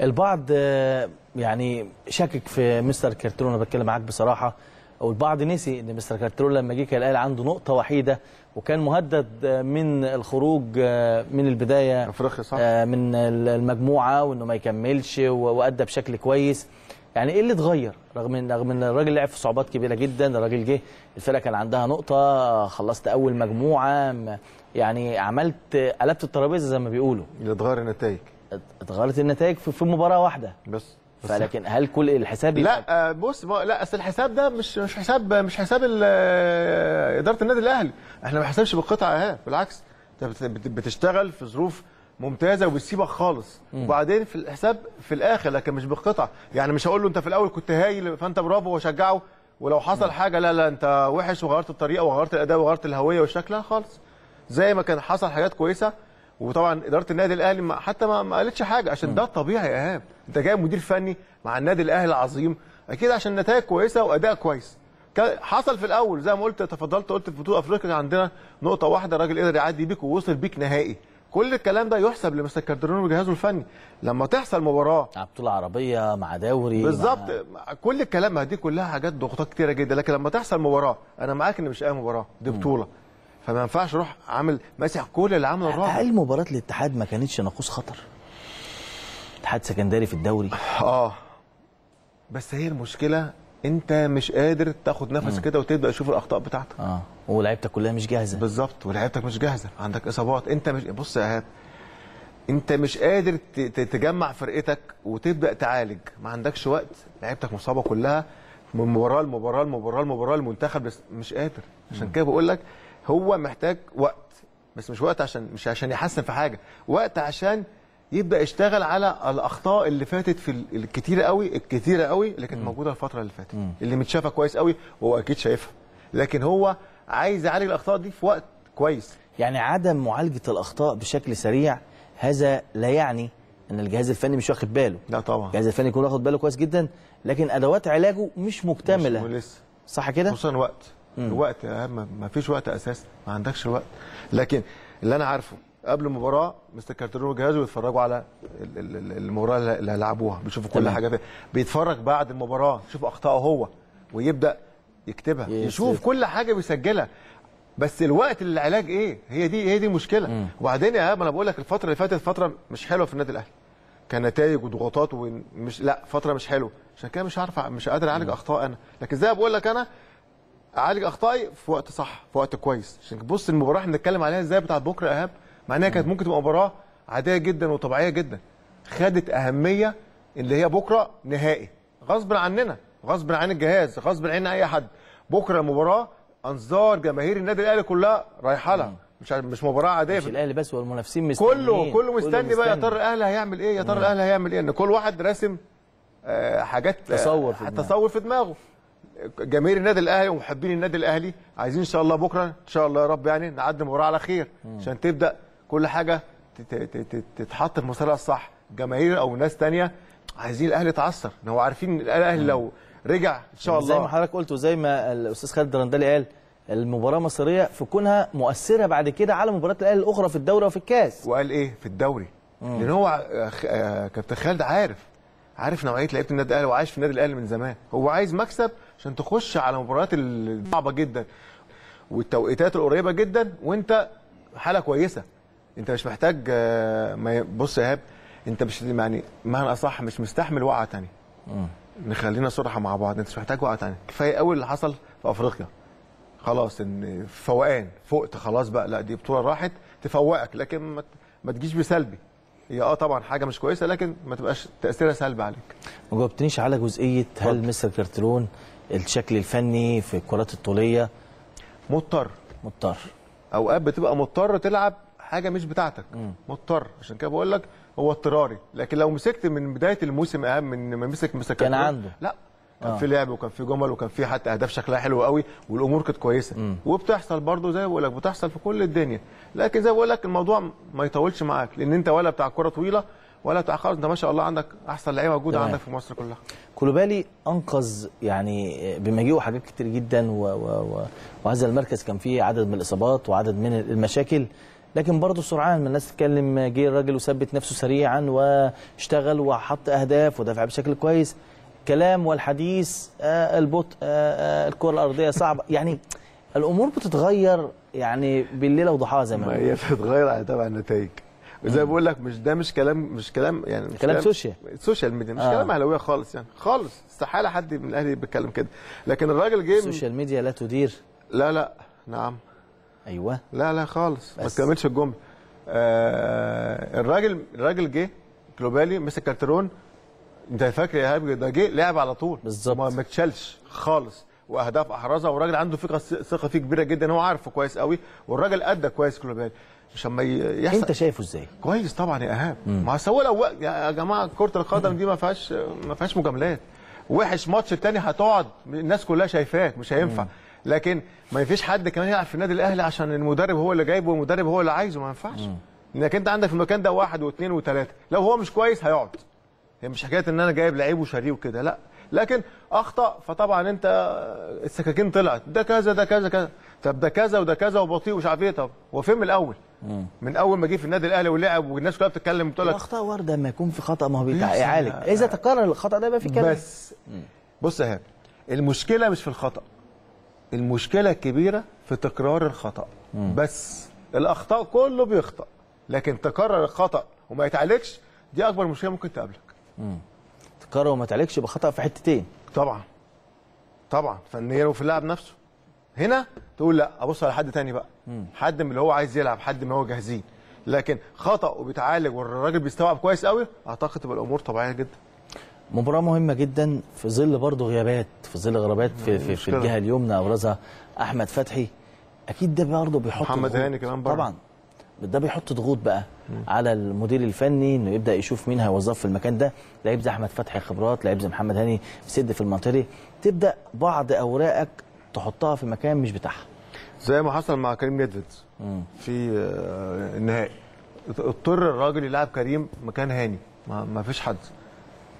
البعض آه، يعني شاكك في مستر كارترون أنا بتكلم معاك بصراحة. والبعض نسي إن مستر كارترون لما جه كان الاهلي عنده نقطة وحيدة وكان مهدد آه، من الخروج آه، من البداية أفريقيا صح؟ من المجموعة وإنه ما يكملش وأدى بشكل كويس. يعني إيه اللي اتغير؟ رغم ان رغم إن الراجل لعب في صعوبات كبيرة جدا الراجل جه الفرقة كان عندها نقطة خلصت أول مجموعة يعني عملت قلبت الترابيزة زي ما بيقولوا. اللي اتغير النتائج. اتغيرت النتائج في في مباراة واحدة. بس. فلكن هل كل الحساب لا آه، بص لا أصل الحساب ده مش مش حساب مش حساب آه، إدارة النادي الأهلي. إحنا ما بنحسبش بالقطعه اهي بالعكس. أنت بت- بت- بتشتغل في ظروف ممتازة وبتسيبك خالص. وبعدين في الحساب في الآخر لكن مش بالقطعه يعني مش هقول له أنت في الأول كنت هايل فأنت برافو واشجعه ولو حصل حاجة لا لا أنت وحش وغيرت الطريقة وغيرت الأداء وغيرت الهوية والشكل لا خالص. زي ما كان حصل حاجات كويسة. وطبعا إدارة النادي الأهلي حتى ما ما قالتش حاجة عشان ده الطبيعي يا إيهاب. أنت جاي مدير فني مع النادي الأهلي العظيم أكيد عشان نتائج كويسة وأداء كويس. حصل في الأول زي ما قلت تفضلت قلت في بطولة أفريقيا عندنا نقطة واحدة الراجل قدر يعدي بيك ووصل بيك نهائي. كل الكلام ده يحسب لمستر كارترون وجهازه الفني. لما تحصل مباراة. مع بطوله عربية مع دوري بالظبط. مع... كل الكلام ما دي كلها حاجات ضغوطات كتيرة جدا. لكن لما تحصل مباراة أنا معاك إن مش أي مباراة دي بطولة. فما ينفعش أروح عامل ماسح كل اللي عامله الراجل. هل مباراة الاتحاد ما كانتش ناقوس خطر؟ اتحاد سكندري في الدوري. آه. بس هي المشكلة انت مش قادر تاخد نفس كده وتبدأ تشوف الأخطاء بتاعتك. آه. ولعيبتك كلها مش جاهزة. بالظبط ولعيبتك مش جاهزة. عندك إصابات. انت مش بص يا ايهاب انت مش قادر تجمع فرقتك وتبدأ تعالج. ما عندكش وقت. لعيبتك مصابة كلها من مباراة لمباراة لمباراة لمباراة. المنتخب بس مش قادر. عشان كده بقول لك هو محتاج وقت. بس مش وقت عشان مش عشان يحسن في حاجة. وقت عشان يبدأ يشتغل على الأخطاء اللي فاتت في ال- الكتيرة قوي الكتيرة قوي اللي كانت موجودة الفترة اللي فاتت. اللي متشافة كويس قوي وهو أكيد شايفها. لكن هو عايز يعالج الأخطاء دي في وقت كويس. يعني عدم معالجة الأخطاء بشكل سريع هذا لا يعني إن الجهاز الفني مش واخد باله. لا طبعا. الجهاز الفني يكون واخد باله كويس جدا لكن أدوات علاجه مش مكتملة. مش لسه صح كده؟ خصوصا وقت. الوقت اهم ما فيش وقت أساسا ما عندكش الوقت. لكن اللي أنا عارفه قبل المباراة مستر كارترون وجهازه بيتفرجوا على ال- ال- ال- المباراة اللي هيلعبوها. بيشوفوا كل. حاجة فيها. بيتفرج بعد المباراة يشوف أخطائه هو ويبدأ يكتبها. يشوف كل حاجة بيسجلها. بس الوقت للعلاج إيه؟ هي دي هي دي المشكلة وبعدين يا أنا بقول لك الفترة اللي فاتت فترة مش حلوة في النادي الأهلي. كنتائج وضغوطات ومش لا فترة مش حلوة. عشان كده مش عارف مش قادر أعالج اخطاء أنا. لكن زي ما بقول لك أنا أعالج أخطائي في وقت صح في وقت كويس. عشان بص المباراة إحنا بنتكلم عليها إزاي بتاعت بكرة ايهاب مع إنها كانت ممكن تبقى مباراة عادية جدا وطبيعية جدا. خدت أهمية اللي هي بكرة نهائي. غصب عننا غصب عن الجهاز غصب عن أي حد. بكرة المباراة أنظار جماهير النادي الأهلي كلها رايحة لها. مش مش مباراة عادية. مش الأهلي بس والمنافسين مستنيين. كله كله مستني بقى. يا ترى الأهلي هيعمل إيه؟ يا ترى الأهلي هيعمل إيه؟ إن كل واحد راسم آه، حاجات آه، تصور في دماغه. تصور في دماغه. جماهير النادي الأهلي ومحبين النادي الأهلي عايزين إن شاء الله بكرة إن شاء الله يا رب يعني نعدي المباراه على خير. عشان تبدأ كل حاجة تت- تت- تت- تتحط في مسارها الصح. جماهير أو ناس تانية عايزين الأهلي يتعثر. إن هو عارفين الأهلي لو رجع إن شاء زي ما الله. حضرتك قلت وزي ما الأستاذ خالد درندلي قال المباراة مصيرية في كونها مؤثرة بعد كده على مباريات الأهلي الأخرى في الدوري وفي الكاس. وقال إيه؟ في الدوري. لأن هو آه، آه، كابتن خالد عارف عارف نوعية لعيبة النادي الأهلي وعايش في النادي الأهلي من زمان. هو عايز مكسب عشان تخش على المباريات الصعبة جدا والتوقيتات القريبة جدا وأنت حالة كويسة. انت مش محتاج آه، ما بص يا ايهاب انت مش يعني معنى اصح مش مستحمل وقعة تانية. نخلينا صراحة مع بعض انت مش محتاج وقعة تانية. كفاية قوي اللي حصل في أفريقيا. خلاص إن فوقان فقت خلاص بقى لا دي بطولة راحت تفوقك لكن ما ما تجيش بسلبي. هي آه طبعا حاجة مش كويسة لكن ما تبقاش تأثيرها سلبي عليك. ما جاوبتنيش على جزئية هل. مستر كارترون الشكل الفني في الكرات الطولية؟ مضطر. مضطر. أوقات بتبقى مضطر تلعب حاجة مش بتاعتك. مضطر. عشان كده بقول لك هو اضطراري. لكن لو مسكت من بداية الموسم اهم من ما مسك مسك كان عنده. لا. كان آه. في لعب وكان في جمل وكان في حتى أهداف شكلها حلو قوي والأمور كانت كويسة. وبتحصل برضو زي ما بقول لك بتحصل في كل الدنيا. لكن زي ما بقول لك الموضوع ما يطولش معاك لأن أنت ولا بتاع كرة طويلة ولا بتاع خالص أنت ما شاء الله عندك أحسن لعيبة موجودة. عندك في مصر كلها. كولوبالي أنقذ يعني بمجيئه حاجات كتير جدا و و و وهذا المركز كان فيه عدد من الإصابات وعدد من المشاكل. لكن برضه سرعان ما الناس تتكلم جه الراجل وثبت نفسه سريعا واشتغل وحط أهداف ودافع بشكل كويس. كلام والحديث آه البطء آه آه الكرة الأرضية صعبة. يعني الأمور بتتغير يعني بالليله وضحاها زي ما. هي بتتغير على تبع النتائج. زي ما بقول لك مش ده مش كلام مش كلام يعني مش كلام social. social media. مش آه. كلام أهلاوية خالص يعني. خالص. استحالة حد من الاهلي بيتكلم كده. لكن الراجل جه ال social media لا تدير. لا لا. نعم. أيوه. لا لا خالص. ما. تكملش الجمله آه الراجل الراجل جه كوليبالي مسك كارترون. انت فاكر يا ايهاب ده جه؟ لعب على طول. بالظبط. ما اتشالش خالص. وأهداف أحرزها. والراجل عنده ثقة ثقة فيه كبيرة جدا. هو عارفه كويس قوي. والراجل أدى كويس كوليبالي. مش اما يحصل. أنت شايفه إزاي؟ كويس طبعا يا ايهاب ما هو لو يا جماعة كرة القدم دي ما فيهاش ما فيهاش مجاملات. وحش ماتش التاني هتقعد. الناس كلها شايفاك. مش هينفع. لكن ما فيش حد كمان يلعب في النادي الأهلي عشان المدرب هو اللي جايبه والمدرب هو اللي عايزه ما ينفعش. إنك أنت عندك في المكان ده واحد واثنين وثلاثة. لو هو مش كويس هيقعد. هي مش حكاية إن أنا جايب لعيب وشاريه وكده لا. لكن أخطأ فطبعا أنت السكاكين طلعت. ده كذا ده كذا كذا. طب ده كذا وده كذا وبطيء ومش عارف إيه. طب هو فين من الأول؟ من أول ما جه في النادي الأهلي ولعب والناس كلها بتتكلم بتقول لك الأخطاء واردة لما يكون في خطأ ما هو يا- إذا تكرر الخطأ ده يبقى في كلام. بس. بص يا هاب المشكلة مش في الخطأ. المشكلة الكبيرة في تكرار الخطأ. بس الأخطاء كله بيخطأ لكن تكرر الخطأ وما يتعالجش دي أكبر مشكلة ممكن تقابلك. تكرر وما تعالجش يبقى خطأ في حتتين. طبعا. طبعا. فنيا وفي اللاعب نفسه. هنا تقول لأ أبص على حد تاني بقى. حد من اللي هو عايز يلعب حد من هو جاهزين. لكن خطأ وبيتعالج والراجل بيستوعب كويس قوي أعتقد تبقى الأمور طبيعية جدا. مباراة مهمة جدا في ظل برضه غيابات في ظل غيابات في, في, في. الجهة اليمنى أبرزها أحمد فتحي. أكيد ده برضه بيحط محمد. هاني كمان بره. طبعا. ده بيحط ضغوط بقى على المدير الفني إنه يبدأ يشوف مين هيوظفه في المكان ده. لعيب زي أحمد فتحي خبرات لعيب زي محمد هاني سد في المنطقة. تبدأ بعض أوراقك تحطها في مكان مش بتاعها. زي ما حصل مع كريم نيدفيد في آه، النهائي. اضطر الراجل يلعب كريم مكان هاني. ما فيش حد.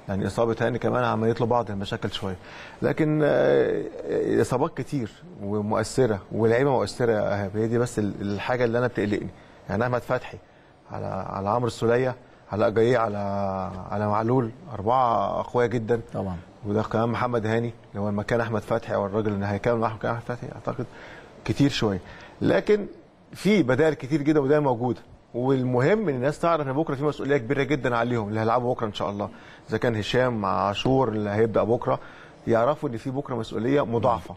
يعني إصابة هاني كمان عملت له بعض المشاكل شوية. لكن آه، إصابات كتير ومؤثرة ولعيبه مؤثرة يا إيهاب. هي دي بس ال- الحاجة اللي أنا بتقلقني. يعني أحمد فتحي على على عمرو السولية على جاي على على معلول أربعة أقوياء جدا. طبعا. وده كمان محمد هاني اللي هو مكان أحمد فتحي أو الراجل اللي هيكمل مع مكان أحمد فتحي أعتقد كتير شوية. لكن في بدائل كتير جدا وبدائل موجوده والمهم إن الناس تعرف إن بكرة في مسؤولية كبيرة جدا عليهم اللي هيلعبوا بكرة إن شاء الله. إذا كان هشام مع عاشور اللي هيبدأ بكرة يعرفوا إن في بكرة مسؤولية مضاعفة.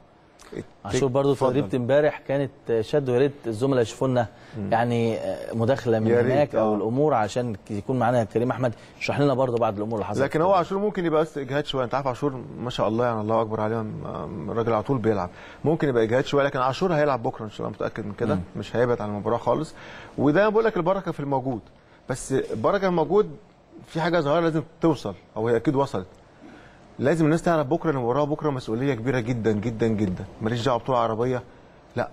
عاشور برضو اتفضل. تدريبة امبارح كانت شد ويا ريت الزملاء يشوفوا لنا يعني مداخلة من هناك أو آه. الأمور عشان يكون معانا كريم أحمد. يشرح لنا برضو بعض الأمور اللي حصلت. لكن هو عاشور ممكن يبقى بس إجهاد شوية. أنت عارف عاشور ما شاء الله يعني الله أكبر عليه. الراجل على طول بيلعب. ممكن يبقى إجهاد شوية لكن عاشور هيلعب بكرة إن شاء الله. متأكد من كده. مش هيبعد عن المباراة خالص. وده بقول لك البركة في الموجود بس البركه الموجود في حاجة صغيرة لازم توصل أو هي أكيد وصلت. لازم الناس تعرف بكرة ان المباراه بكرة مسؤولية كبيرة جدا جدا جدا. ماليش دعوة بطوله عربية. لا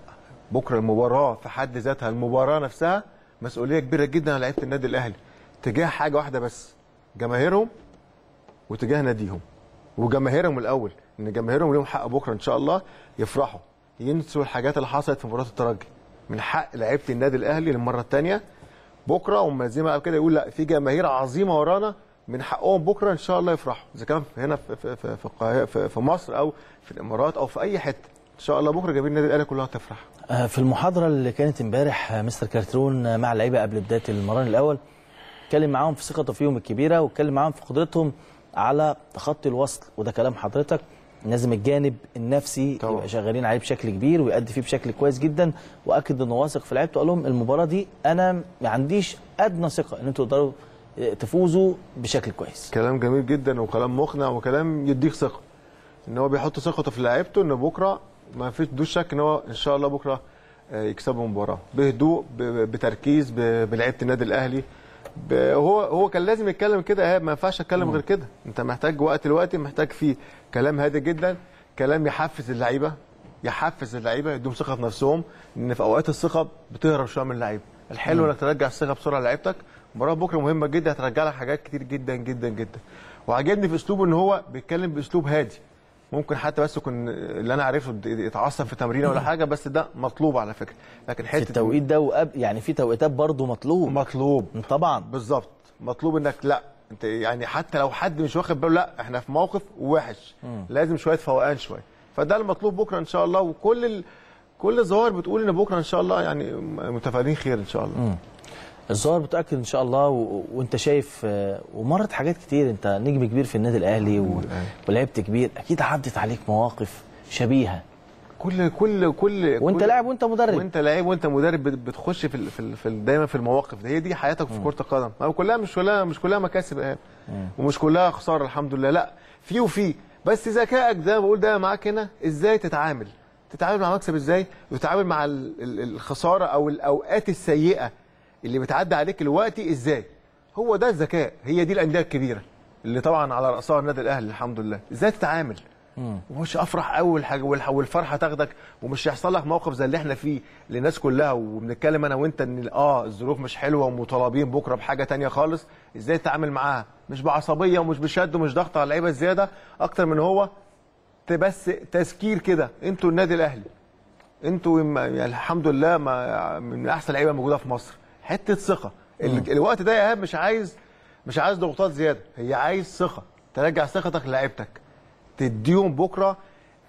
بكرة المباراة في حد ذاتها المباراة نفسها مسؤولية كبيرة جدا. على لعيبه النادي الأهلي تجاه حاجة واحدة بس جماهيرهم وتجاه ناديهم. وجماهيرهم الأول إن جماهيرهم ليهم حق بكرة إن شاء الله يفرحوا ينسوا الحاجات اللي حصلت في مباراة الترجي. من حق لعيبة النادي الأهلي للمرة الثانية بكرة ومميزين بقى كده يقول لا في جماهير عظيمة ورانا من حقهم بكرة إن شاء الله يفرحوا. إذا كان هنا في في في في, في, مصر أو في الإمارات أو في أي حتة إن شاء الله بكرة جماهير النادي الأهلي كلها تفرح. آه، في المحاضرة اللي كانت امبارح آه، مستر كارترون آه، مع اللعيبة قبل بداية المران الأول اتكلم معاهم في ثقته فيهم الكبيرة واتكلم معاهم في قدرتهم على تخطي الوصل. وده كلام حضرتك. لازم الجانب النفسي طبعا. يبقى شغالين عليه بشكل كبير ويأدي فيه بشكل كويس جدا. وأكد إنه واثق في لعيبته. وقال لهم المباراة دي أنا ما عنديش أدنى ثقة إن أنتوا تقدروا تفوزوا بشكل كويس. كلام جميل جدا وكلام مقنع وكلام يديك ثقة. إن هو بيحط ثقته في لعيبته إن بكرة ما فيش دوش شك إن هو إن شاء الله بكرة آه، يكسبوا المباراه بهدوء بتركيز بلعيبة النادي الأهلي. هو هو كان لازم يتكلم كده. ايهاب ما ينفعش أتكلم غير كده. أنت محتاج وقت الوقت محتاج فيه كلام هادي جدا كلام يحفز اللعيبة يحفز اللعيبة يديهم ثقة في نفسهم. إن في أوقات الثقة بتهرب شوية من اللعيبه الحلو إنك ترجع الثقة بسرعة لعيبتك. مباراة بكرة مهمة جدا هترجع لك حاجات كتير جدا جدا جدا. وعجبني في أسلوبه إن هو بيتكلم بأسلوب هادي. ممكن حتى بس يكون اللي أنا عارفه يتعصب في تمرينة ولا حاجة بس ده مطلوب على فكرة. لكن في حتة التوقيت ده وقبل يعني في توقيتات برضه مطلوب. مطلوب. طبعا. بالظبط. مطلوب إنك لأ أنت يعني حتى لو حد مش واخد باله لأ إحنا في موقف وحش. لازم شوية فوقان شوية. فده المطلوب بكرة إن شاء الله وكل ال... كل الظواهر بتقول إن بكرة إن شاء الله يعني متفائلين خير إن شاء الله. الظاهر متأكد إن شاء الله و... وأنت شايف آه، ومرت حاجات كتير. أنت نجم كبير في النادي الأهلي و... ولعبت كبير. أكيد عدت عليك مواقف شبيهة. كل كل كل وأنت لاعب وأنت مدرب. وأنت لاعب وأنت مدرب بت- بتخش في ال- في, ال- في دايما في المواقف دي. هي دي حياتك في كرة القدم. كلها مش كلها مش كلها مكاسب ايهاب ومش كلها خسارة الحمد لله. لا في وفي. بس ذكائك ده بقول ده معاك هنا. إزاي تتعامل؟ تتعامل مع مكسب إزاي؟ وتتعامل مع ال- ال- الخسارة أو الأوقات السيئة اللي بتعدي عليك الوقت إزاي؟ هو ده الذكاء هي دي الأندية الكبيرة اللي طبعا على رأسها النادي الأهلي الحمد لله. إزاي تتعامل؟ ومش أفرح أول حاجة والفرحة تاخدك ومش هيحصل لك موقف زي اللي إحنا فيه للناس كلها. وبنتكلم أنا وأنت إن آه الظروف مش حلوة ومطالبين بكرة بحاجة تانية خالص. إزاي تتعامل معاها؟ مش بعصبية ومش بشد ومش ضغط على اللعيبة زياده أكتر من هو بس تذكير كده. أنتوا النادي الأهلي أنتوا يعني الحمد لله ما من أحسن لعيبه موجوده في مصر. حتة ثقة. ال- الوقت ده يا ايهاب مش عايز مش عايز ضغوطات زيادة هي عايز ثقة. ترجع ثقتك لعيبتك. تديهم بكرة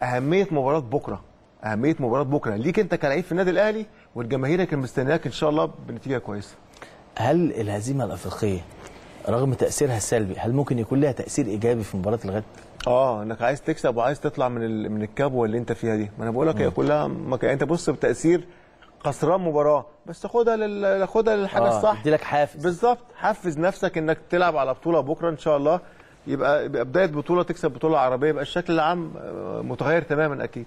أهمية مباراة بكرة. أهمية مباراة بكرة. ليك أنت كلاعب في النادي الأهلي والجماهير كانت مستنياك إن شاء الله بنتيجة كويسة. هل الهزيمة الأفريقية رغم تأثيرها السلبي هل ممكن يكون لها تأثير إيجابي في مباراة الغد؟ آه إنك عايز تكسب وعايز تطلع من ال... من الكبوه اللي أنت فيها دي. ما أنا بقول لك هي كلها مك... أنت بص بتأثير خسران مباراة. بس خدها لل... خدها للحاجه آه، الصح. يديلك حافز. بالظبط. حفز نفسك إنك تلعب على بطولة بكرة إن شاء الله. يبقى, يبقى بداية بطولة تكسب بطولة عربية. يبقى الشكل العام آه، متغير تماما أكيد.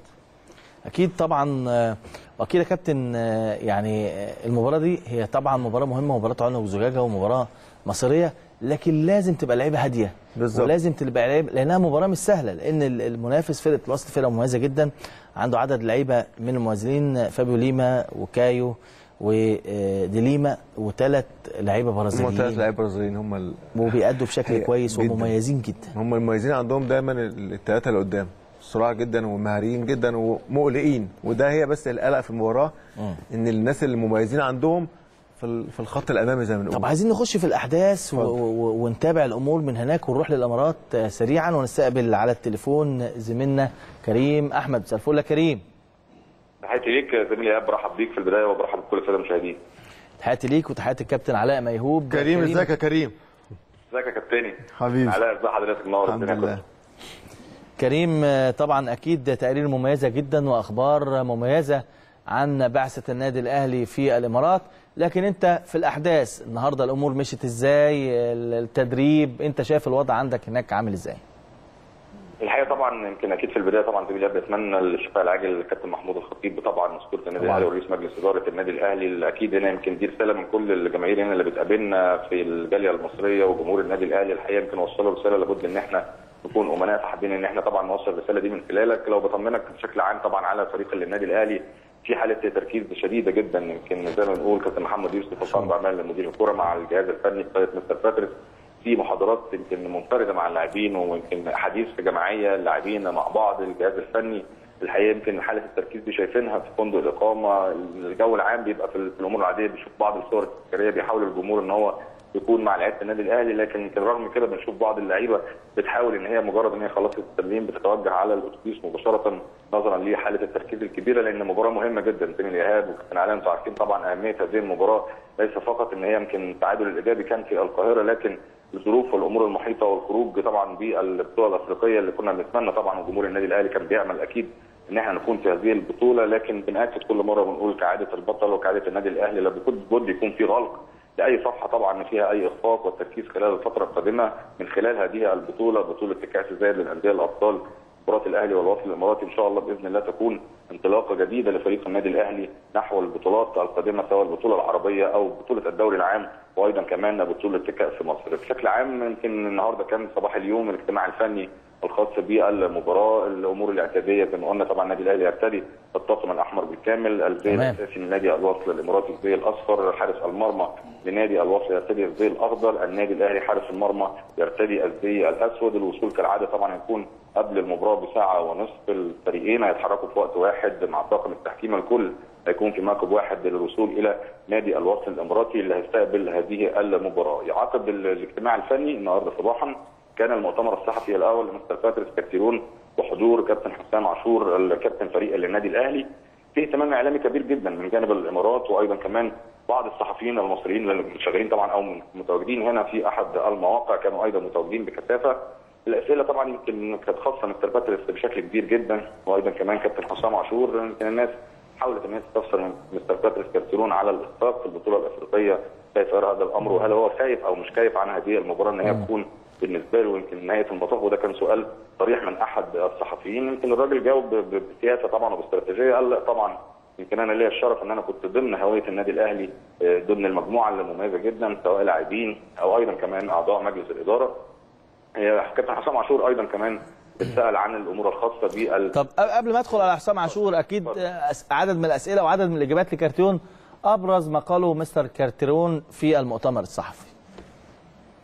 أكيد طبعا آه، وأكيد يا كابتن آه، يعني المباراة دي هي طبعا مباراة مهمة مباراة عنق وزجاجة ومباراة مصيرية. لكن لازم تبقى لعيبة هادية. بالظبط. ولازم تبقى لعيبه لأنها مباراة مش سهلة. لأن ال- المنافس فرقة الوسط فرقة مميزة جدا. عنده عدد لعيبة من المنزلين فابيو ليما وكايو وديليما وثلاث لعيبة هم ثلاث برازيليين لعيبة برازيليين هم ال... وبيأدوا بشكل كويس جداً. ومميزين جدا. هم المميزين عندهم دايما الثلاثه اللي قدام صراع جدا ومهاريين جدا ومقلقين. وده هي بس القلق في المباراة إن الناس المميزين عندهم في في الخط الأمامي زي ما بنقول. طب عايزين نخش في الأحداث و... و... ونتابع الأمور من هناك ونروح للإمارات سريعا ونستقبل على التليفون زميلنا كريم أحمد مساء الفل يا كريم. تحياتي ليك يا زميلي ايهاب برحب بيك في البداية وبرحب بكل السادة المشاهدين. تحياتي ليك وتحياتي الكابتن علاء ميهوب. كريم ازيك يا كريم؟ ازيك يا كابتني؟ حبيبي. علاء ازي حضرتك؟ منور الحمد لله. كريم طبعا أكيد تقارير مميزة جدا وأخبار مميزة عن بعثة النادي الأهلي في الإمارات. لكن أنت في الأحداث النهارده الأمور مشيت إزاي؟ التدريب أنت شايف الوضع عندك هناك عامل إزاي؟ الحقيقة طبعا يمكن أكيد في البداية طبعا زميلي بتمنى الشفاء العاجل للكابتن محمود الخطيب طبعا مسؤوليه النادي. الأهلي ورئيس مجلس إدارة النادي الأهلي أكيد هنا يمكن دي رسالة من كل الجماهير هنا اللي بتقابلنا في الجالية المصرية وجمهور النادي الأهلي. الحقيقة يمكن وصلوا رسالة لابد إن إحنا نكون أمناء فحابين إن إحنا طبعا نوصل الرسالة دي من خلالك. لو بطمنك بشكل عام طبعا على فريق النادي الأهلي في حالة تركيز شديدة جدا يمكن زي ما بنقول كابتن محمد يوسف وصاحب اعمال مدير الكورة مع الجهاز الفني بقياده مستر باتريس في محاضرات يمكن منفردة مع اللاعبين ويمكن حديث جماعيه اللاعبين مع بعض الجهاز الفني. الحقيقة يمكن حالة التركيز دي شايفينها في فندق الإقامة. الجو العام بيبقى في في الأمور العادية بنشوف بعض الصور التذكارية بيحاول الجمهور إن هو يكون مع لعيبة النادي الأهلي. لكن يمكن رغم كده بنشوف بعض اللعيبة بتحاول إن هي مجرد إن هي خلصت التمرين بتتوجه على الأتوبيس مباشرة نظرا لحاله التركيز الكبيرة. لأن مباراة مهمة جدا. بين الايهاب وكابتن علاء أنتوا عارفين طبعا أهمية هذه المباراة. ليس فقط إن هي يمكن التعادل الإيجابي كان في القاهرة. لكن الظروف والأمور المحيطة والخروج طبعا بالبطولة الأفريقية اللي كنا بنتمنى طبعا وجمهور النادي الأهلي كان بيامل أكيد إن إحنا نكون في هذه البطولة لكن بنأكد كل مرة بنقول كعادة البطل وكعادة النادي الأهلي لابد بد يكون في غلق لأي صفحة طبعا فيها أي إخفاق والتركيز خلال الفترة القادمة من خلال هذه البطولة بطولة كأس زايد للأندية الأبطال مباراة الأهلي والوصل الإماراتي إن شاء الله بإذن الله تكون انطلاقة جديدة لفريق النادي الأهلي نحو البطولات القادمة سواء البطولة العربية أو بطولة الدوري العام وأيضا كمان بطولة كأس مصر. بشكل عام يمكن النهارده كان صباح اليوم الاجتماع الفني الخاص بالمباراة الأمور الاعتياديه زي ما قلنا طبعا النادي الأهلي يرتدي الطاقم الأحمر بالكامل الزي. الأساسي لنادي الوصل الإماراتي الزي الأصفر حارس المرمى لنادي الوصل يرتدي الزي الأخضر النادي الأهلي حارس المرمى يرتدي الزي الأسود. الوصول كالعادة طبعا يكون قبل المباراة بساعة ونصف الفريقين هيتحركوا في وقت واحد مع طاقم التحكيم الكل. هيكون في موكب واحد للوصول إلى نادي الوصل الإماراتي اللي هيستقبل هذه المباراة. يعقب ال- الاجتماع الفني النهارده صباحا كان المؤتمر الصحفي الأول لمستر باتريس كارتيرون وحضور كابتن حسام عاشور الكابتن فريق النادي الأهلي في اهتمام إعلامي كبير جدا من جانب الإمارات وأيضا كمان بعض الصحفيين المصريين اللي شغالين طبعا أو متواجدين هنا في أحد المواقع كانوا أيضا متواجدين بكثافة. الأسئلة طبعا يمكن كانت خاصة مستر باتريس بشكل كبير جدا وأيضا كمان كابتن حسام عاشور. يمكن الناس حاولت إن هي تستفسر من مستر باتريس كارتيرون على الاخفاق في البطولة الأفريقية كيف يرى هذا الأمر وهل هو خايف أو مش خايف عن هذه المباراة إن هي تكون بالنسبة له يمكن نهاية المطاف وده كان سؤال صريح من أحد الصحفيين. يمكن الراجل جاوب ب- ب- بسياسة طبعا وباستراتيجية. قال لا طبعا يمكن أنا ليا الشرف إن أنا كنت ضمن هوية النادي الأهلي آه، ضمن المجموعة المميزه جدا سواء لاعبين أو أيضا كمان أعضاء مجلس الإدارة. كابتن حسام عاشور أيضا كمان اتسال عن الأمور الخاصة بال طب قبل ما أدخل على حسام عاشور أكيد عدد من الأسئلة وعدد من الإجابات لكارتيرون أبرز ما قاله مستر كارتيرون في المؤتمر الصحفي.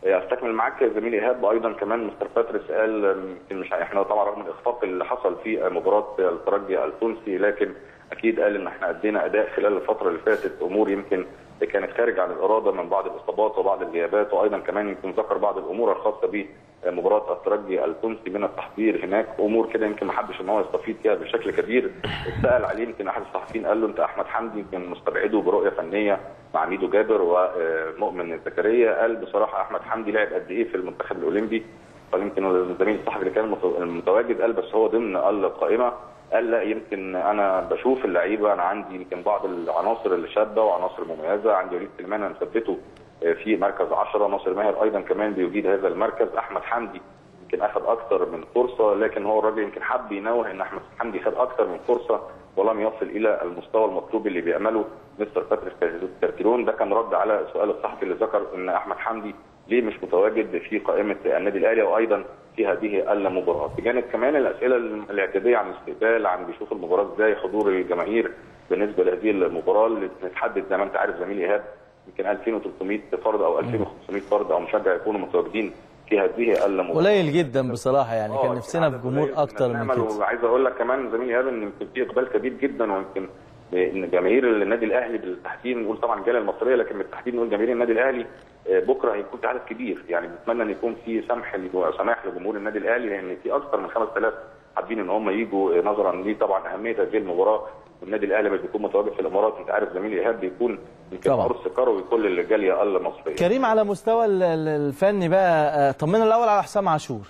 أستكمل معاك زميلي إيهاب أيضا كمان مستر باتريس قال مش إحنا طبعا رغم الإخفاق اللي حصل في مباراة الترجي التونسي لكن أكيد قال إن إحنا أدينا أداء خلال الفترة اللي فاتت أمور يمكن كانت خارج عن الإرادة من بعض الإصابات وبعض الغيابات وأيضا كمان يمكن ذكر بعض الأمور الخاصة بمباراة الترجي التونسي من التحضير هناك. أمور كده يمكن ما حدش إن هو يستفيد فيها بشكل كبير. اتسأل عليه يمكن أحد الصحفيين قال له أنت أحمد حمدي يمكن مستبعده برؤية فنية مع ميدو جابر ومؤمن زكريا. قال بصراحة أحمد حمدي لعب قد إيه في المنتخب الأولمبي؟ قال يمكن الزميل الصحفي اللي كان متواجد قال بس هو ضمن القائمة. قال لا يمكن أنا بشوف اللعيبة أنا عندي يمكن بعض العناصر اللي شابه وعناصر مميزه عندي وليد سليمان أنا مثبته في مركز 10 ناصر ماهر أيضا كمان بيجيد هذا المركز. أحمد حمدي يمكن أخذ أكثر من فرصة لكن هو الراجل يمكن حب ينوه إن أحمد حمدي خد أكثر من فرصة ولم يصل إلى المستوى المطلوب اللي بيأمله مستر باتريس كارتيرون. ده كان رد على سؤال الصحفي اللي ذكر إن أحمد حمدي ليه مش متواجد في قائمة النادي الأهلي وأيضا في هذه المباراة؟ بجانب كمان الأسئلة الاعتياديه عن الاستقبال عن بيشوف المباراة إزاي حضور الجماهير بالنسبة لهذه المباراة اللي بتتحدد زي ما أنت عارف زميلي إيهاب يمكن 2300 فرد أو 2500 فرد أو مشجع يكونوا متواجدين في هذه المباراة. قليل جدا بصراحة يعني. كان آه، نفسنا في جمهور أكتر من كده. وعايز أقول لك كمان زميلي إيهاب إن في إقبال كبير جدا ويمكن ان جماهير النادي الأهلي بالتحديد نقول طبعا الجالية المصرية لكن بالتحديد نقول جماهير النادي الأهلي آه، بكرة هيكون في عدد كبير. يعني بنتمنى إن يكون في سمح سماح لجمهور النادي الأهلي لأن في أكثر من 5000 حابين إن هم يجوا آه، نظرا لطبعا أهمية هذه المباراة. والنادي الأهلي لما بيكون متواجد في الإمارات. أنت عارف زميلي إيهاب بيكون يمكن طبعاً. عرس كروي كل الجالية المصرية. كريم على مستوى ال- ال- الفني بقى آه، طمنا الأول على حسام عاشور.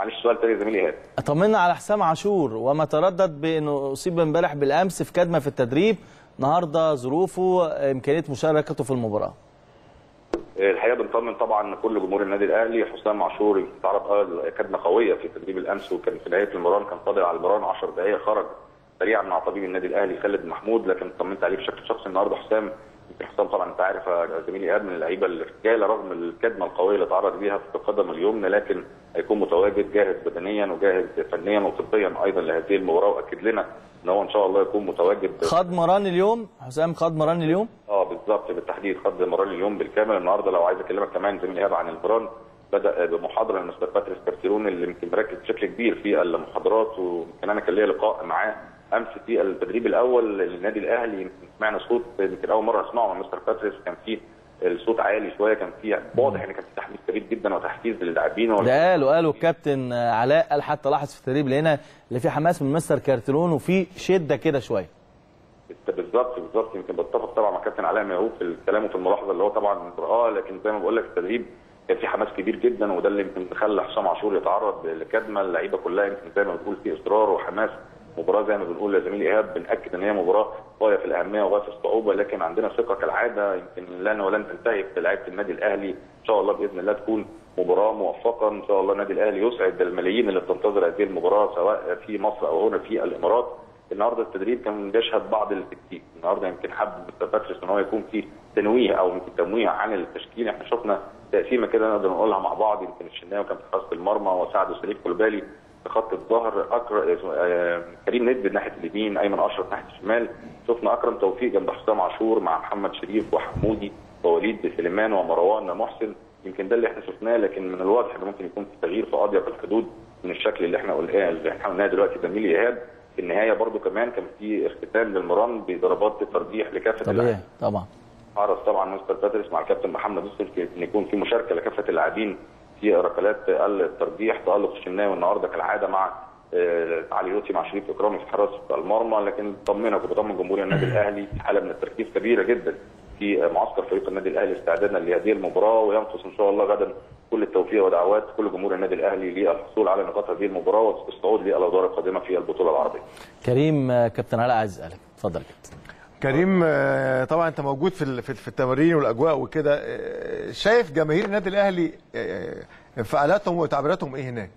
معلش سؤال تاني زميلي ايهاب طمنا على حسام عاشور وما تردد بأنه أصيب امبارح بالأمس في كدمه في التدريب. النهارده ظروفه إمكانية مشاركته في المباراة. الحقيقة بنطمن طبعا كل جمهور النادي الأهلي حسام عاشور تعرض آه كدمه قوية في تدريب الأمس وكان في نهاية المران كان فاضل على المران 10 دقائق خرج سريعا مع طبيب النادي الأهلي خالد محمود لكن طمنت عليه بشكل شخصي النهارده حسام حسام طبعا. أنت عارف زميلي إيهاب من اللعيبة الرجاله رغم الكدمة القوية اللي تعرض ليها في القدم اليمنى لكن هيكون متواجد جاهز بدنيا وجاهز فنيا وطبيا أيضا لهذه المباراة وأكد لنا إن هو إن شاء الله يكون متواجد. خد مران اليوم حسام خد مران اليوم؟ آه بالظبط بالتحديد خد مران اليوم بالكامل. النهارده لو عايز أكلمك كمان زميلي إيهاب عن المران بدأ بمحاضرة لمستر باتريس كارتيرون اللي يمكن مركز بشكل كبير في المحاضرات ويمكن أنا كان ليا لقاء معاه. أمس في التدريب الأول للنادي الأهلي يمكن سمعنا صوت يمكن أول مرة اسمعه من مستر باتريس كان فيه الصوت عالي شوية كان فيه واضح إن كان في تحميس كبير جدا وتحفيز للاعبين ده قالوا قالوا الكابتن علاء قال حتى لاحظ في التدريب لقينا اللي في حماس من مستر كارترون وفي شدة كده شوية. بالظبط بالظبط. يمكن بتفق طبعا مع كابتن علاء ميهوب في الكلام وفي الملاحظة اللي هو طبعا آه لكن زي ما بقول لك التدريب كان في حماس كبير جدا وده اللي يمكن خلى حسام عاشور يتعرض لكدمة اللعيبة كلها يمكن زي ما بتقول في إصرار وحماس مباراة زي ما بنقول يا زميلي إيهاب بنأكد إن هي مباراة غايه في الأهمية وغايه في الصعوبة لكن عندنا ثقة كالعادة يمكن لن ولن تنتهي في لعيبه النادي الأهلي. إن شاء الله بإذن الله تكون مباراة موفقة إن شاء الله النادي الأهلي يسعد الملايين اللي بتنتظر هذه المباراة سواء في مصر أو هنا في الإمارات. النهارده التدريب كان بيشهد بعض التكتيك. النهارده يمكن حب باتريس إن هو يكون في تنويه أو يمكن تمويه عن التشكيل. إحنا شفنا تقسيمة كده نقدر نقولها مع بعض يمكن الشناوي كان في حراسه المرمى وسعد وسليم كولبالي خط الظهر أكر... آه... كريم نيدفيد ناحية اليمين أيمن أشرف ناحية الشمال. شفنا أكرم توفيق جنب حسام عاشور مع محمد شريف وحمودي ووليد سليمان ومروان محسن. يمكن ده اللي إحنا شفناه لكن من الواضح ان ممكن يكون في تغيير في اضيق الحدود من الشكل اللي إحنا قلناه اللي إحنا قلناه دلوقتي زميلي ايهاب في النهاية برضو كمان كان في اختتام للمران بضربات الترجيح لكافة طبيعي طبعا. حرص طبعا مستر باتريس مع الكابتن محمد يوسف إن يكون في مشاركة لكافة اللاعبين في ركلات الترجيح تألق الشناوي النهارده كالعادة مع آه، علي لطفي مع شريف اكرامي في حراسة المرمى لكن طمنك وبطمن جمهور النادي الأهلي في حالة من التركيز كبيرة جدا في معسكر فريق النادي الأهلي استعدادا لهذه المباراة وينقص إن شاء الله غدا كل التوفيق ودعوات كل جمهور النادي الأهلي للحصول على نقاط هذه المباراة والصعود للأدوار القادمة في البطولة العربية. كريم آه، كابتن علاء عايز اسالك اتفضل كابتن. كريم آه، طبعا أنت موجود في في التمارين والأجواء وكده آه، شايف جماهير النادي الأهلي آه، انفعالاتهم وتعبيراتهم إيه هناك؟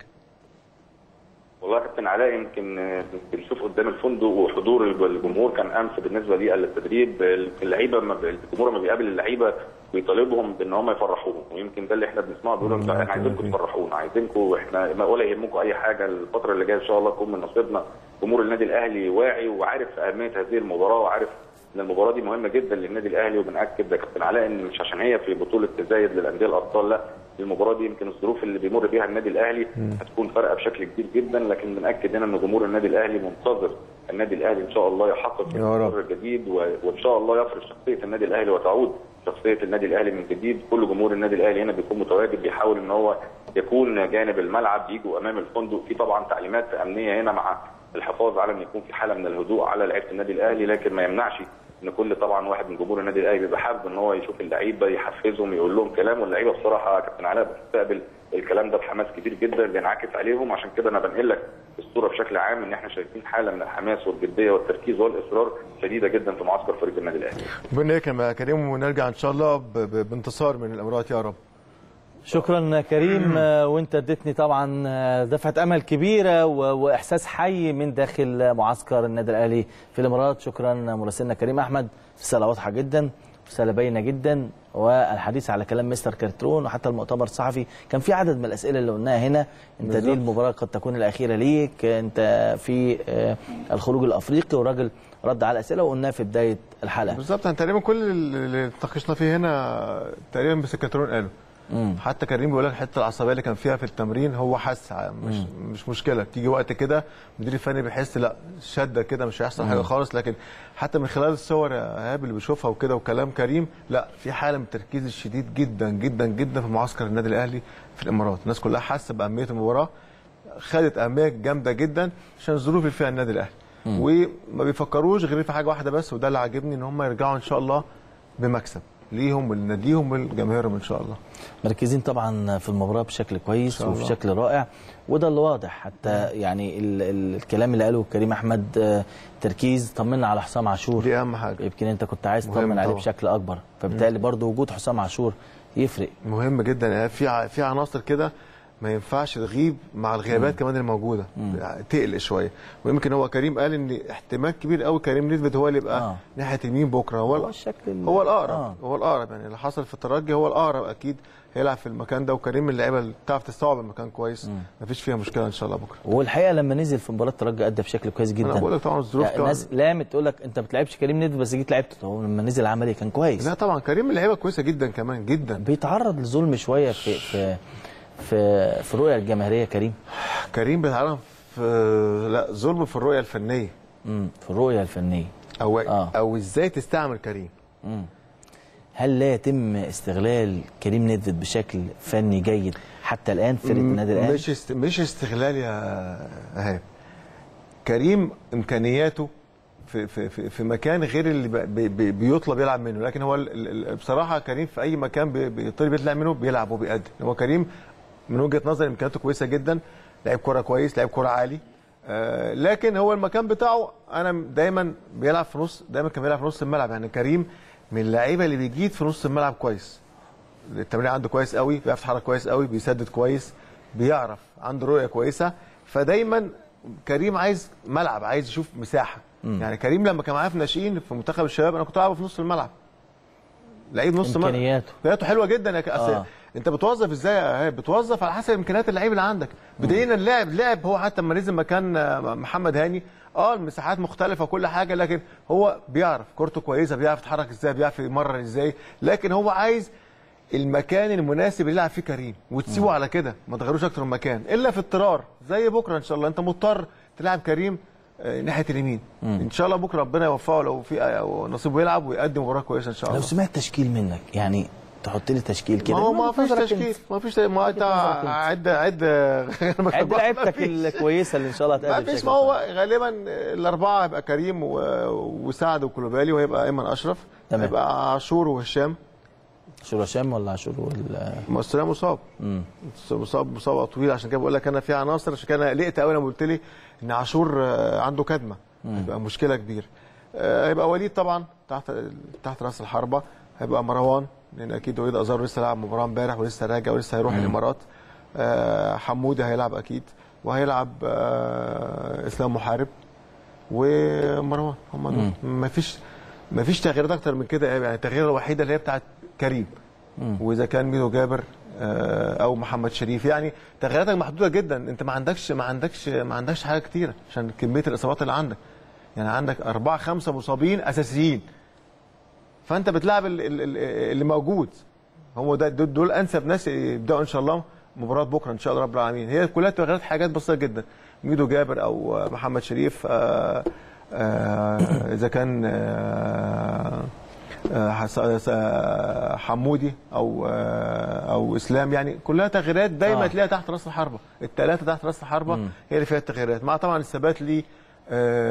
والله يا كابتن علاء يمكن آه، بنشوف قدام الفندق وحضور الجمهور كان امس بالنسبة لي للتدريب. اللعيبة ما الجمهور ما بيقابل اللعيبة بيطالبهم بإن هم يفرحوهم ويمكن ده اللي إحنا بنسمعه بيقولوا إحنا عايزينكم تفرحونا عايزينكم إحنا ولا يهمكم أي حاجة الفترة اللي جاية إن شاء الله تكون من نصيبنا. جمهور النادي الأهلي واعي وعارف أهمية هذه المباراة وعارف إن المباراة دي مهمة جدا للنادي الأهلي وبنأكد يا كابتن علاء إن مش عشان هي في بطولة تزايد للأندية الأبطال لأ المباراة دي يمكن الظروف اللي بيمر بيها النادي الأهلي هتكون فارقة بشكل كبير جدا لكن بنأكد هنا إن جمهور النادي الأهلي منتظر النادي الأهلي إن شاء الله يحقق. الانتصار الجديد وإن شاء الله يفرض شخصية النادي الأهلي وتعود شخصية النادي الأهلي من جديد. كل جمهور النادي الأهلي هنا بيكون متواجد بيحاول إن هو يكون جانب الملعب يجوا أمام الفندق. في طبعا تعليمات امنيه هنا مع الحفاظ على إن يكون في حالة من الهدوء على لعيبة النادي الأهلي لكن ما يمنعش ان كل طبعا واحد من جمهور النادي الأهلي بيبقى حابب إن هو يشوف اللعيبة يحفزهم يقول لهم كلام واللعيبه بصراحة كابتن علاء بتستقبل الكلام ده بحماس كبير جدا بينعكس عليهم. عشان كده أنا بنقل لك الصورة بشكل عام إن إحنا شايفين حالة من الحماس والجدية والتركيز والإصرار شديدة جدا في معسكر فريق النادي الأهلي. ربنا يكرم يا كريم ونرجع إن شاء الله بانتصار من الأمارات يا رب. شكرا كريم. آه، وانت اديتني طبعا آه، دفعة أمل كبيرة وإحساس حي من داخل معسكر النادي الأهلي في الإمارات. شكرا مراسلنا كريم أحمد. رسالة واضحة جدا رسالة باينة جدا والحديث على كلام مستر كارترون وحتى المؤتمر الصحفي. كان في عدد من الأسئلة اللي قلناها هنا. أنت دي المباراة قد تكون الأخيرة ليك. أنت في آه، الخروج الأفريقي والراجل رد على الأسئلة وقلناها في بداية الحلقة. بالظبط. إحنا تقريبا كل اللي اتناقشنا فيه هنا تقريبا بس الكاترون قاله. حتى كريم بيقول لك الحته العصبيه اللي كان فيها في التمرين هو حس مش مش مشكله. تيجي وقت كده المدير الفني بيحس لا شده كده مش هيحصل حاجة خالص. لكن حتى من خلال الصور يا ايهاب اللي بيشوفها وكده وكلام كريم لا في حاله من التركيز الشديد جدا جدا جدا في معسكر النادي الأهلي في الإمارات. الناس كلها حاسة بأهمية المباراة خدت أهمية جامدة جدا عشان الظروف اللي فيها النادي الأهلي. وما بيفكروش غير في حاجة واحدة بس وده اللي عاجبني إن هم يرجعوا إن شاء الله بمكسب. ليهم ولناديهم ولجماهيرهم إن شاء الله. مركزين طبعا في المباراة بشكل كويس. وبشكل رائع وده اللي واضح حتى يعني ال ال الكلام اللي قاله كريم أحمد آه، تركيز طمنا على حسام عاشور. دي أهم حاجة. يمكن أنت كنت عايز تطمن عليه. بشكل أكبر فبالتالي برضه وجود حسام عاشور يفرق. مهم جدا. في في عناصر كده ما ينفعش تغيب مع الغيابات كمان الموجوده تقلق شوية. ويمكن هو كريم قال إن احتمال كبير قوي كريم نثبت هو اللي يبقى آه. ناحية اليمين بكرة. هو, هو ال- الشكل ال- هو الأقرب. آه. هو الأقرب. يعني اللي حصل في الترجي هو الأقرب أكيد. هيلعب في المكان ده. وكريم من اللعيبة اللي بتعرف تستوعب المكان كويس. مفيش فيها مشكلة إن شاء الله بكرة. والحقيقة لما نزل في مباراة الترجي أدى بشكل كويس جدا أنا بقول لك طبعا الظروف يعني كمان ناس لامت تقول لك أنت ما بتلعبش كريم ندب بس جيت لعبت. هو لما نزل عمل إيه كان كويس. لا طبعا كريم من لعيبه كويسة جدا كمان جدا. بيتعرض لظلم شوية في في في في الرؤيه الجماهيرية كريم؟ كريم بيتعلم في لا ظلم في الرؤية الفنية. امم في الرؤية الفنية. أو آه. أو إزاي تستعمل كريم؟ هل لا يتم استغلال كريم نيدفيد بشكل فني جيد حتى الآن فرقة النادي الأهلي؟ مش است... مش استغلال يا ايهاب كريم إمكانياته في في في, في مكان غير اللي ب... ب... ب... بيطلب يلعب منه لكن هو. بصراحة كريم في أي مكان بي- بيطلب يطلع منه بيلعب وبيأدي هو كريم من وجهة نظري امكانياته كويسة جدا لعيب كورة كويس لعيب كورة عالي. آه لكن هو المكان بتاعه أنا دايما بيلعب في نص دايما كان بيلعب في نص الملعب. يعني كريم من اللعيبة اللي بيجيد في نص الملعب كويس. التمرين عنده كويس قوي بيعرف يتحرك كويس قوي بيسدد كويس بيعرف عنده رؤية كويسة. فدايما كريم عايز ملعب عايز يشوف مساحة. مم. يعني كريم لما كان معايا في ناشئين في منتخب الشباب أنا كنت العبه في نص الملعب. لعيب نص ملعب. إمكانياته. حلوة جدا. يا آه. انت بتوظف إزاي يا؟ بتوظف على حسب امكانيات اللعيب اللي عندك. بدليل ان اللاعب لعب هو حتى لما نزل مكان آه، محمد هاني آه المساحات مختلفة وكل حاجة لكن هو بيعرف كورته كويسة بيعرف يتحرك إزاي بيعرف يمرر إزاي لكن هو عايز المكان المناسب اللي يلعب فيه كريم وتسيبه على كده ما تغيروش أكتر من مكان. إلا في اضطرار زي بكرة إن شاء الله أنت مضطر تلعب كريم آه، ناحية اليمين. إن شاء الله بكرة ربنا يوفقه لو في آه، نصيبه يلعب ويقدم مباراة كويسة إن شاء لو الله. سمعت تشكيل منك يعني تحط لي تشكيل كده؟ ما هو ما فيش تشكيل. ما فيش ما انت. عد عد. عد لعيبتك الكويسة اللي إن شاء الله ما هتقابل فيش بشكل ما هو. غالبا الأربعة هيبقى كريم و- وسعد وكلوبالي وهيبقى أيمن أشرف. تمام. هيبقى عاشور وهشام. عاشور هشام ولا عاشور ولا مصري مصاب. مصاب مصاب طويل. عشان كده بقول لك أنا في عناصر عشان كده أنا قلقت قوي لما قلت لي إن عاشور آه، عنده كدمة. هيبقى مشكلة كبيرة. آه، هيبقى وليد طبعا تحت تحت رأس الحربة. هيبقى مروان. لأن أكيد وليد ازار لسه لعب مباراة امبارح ولسه راجع ولسه هيروح الإمارات آه، حمودي هيلعب أكيد وهيلعب آه، إسلام محارب ومروان. هم دول. ما فيش ما فيش تغييرات أكتر من كده يعني التغيير الوحيده اللي هي بتاعت كريم. وإذا كان ميدو جابر آه، أو محمد شريف. يعني تغييراتك محدودة جدا. أنت ما عندكش ما عندكش ما عندكش حاجة كتيره عشان كمية الإصابات اللي عندك. يعني عندك أربعة خمسة مصابين أساسيين. فأنت بتلعب ال- ال- ال- اللي موجود. هو ده دول, أنسب ناس يبدأوا إن شاء الله مباراة بكرة إن شاء الله رب العالمين. هي كلها تغييرات حاجات بسيطة جدا. ميدو جابر آه، محمد شريف آه، آه، إذا كان آه، حمودي أو أو إسلام يعني كلها تغييرات دايما آه. تلاقيها تحت راس الحربة. الثلاثه تحت راس الحربة هي اللي فيها التغييرات. مع طبعا الثبات لي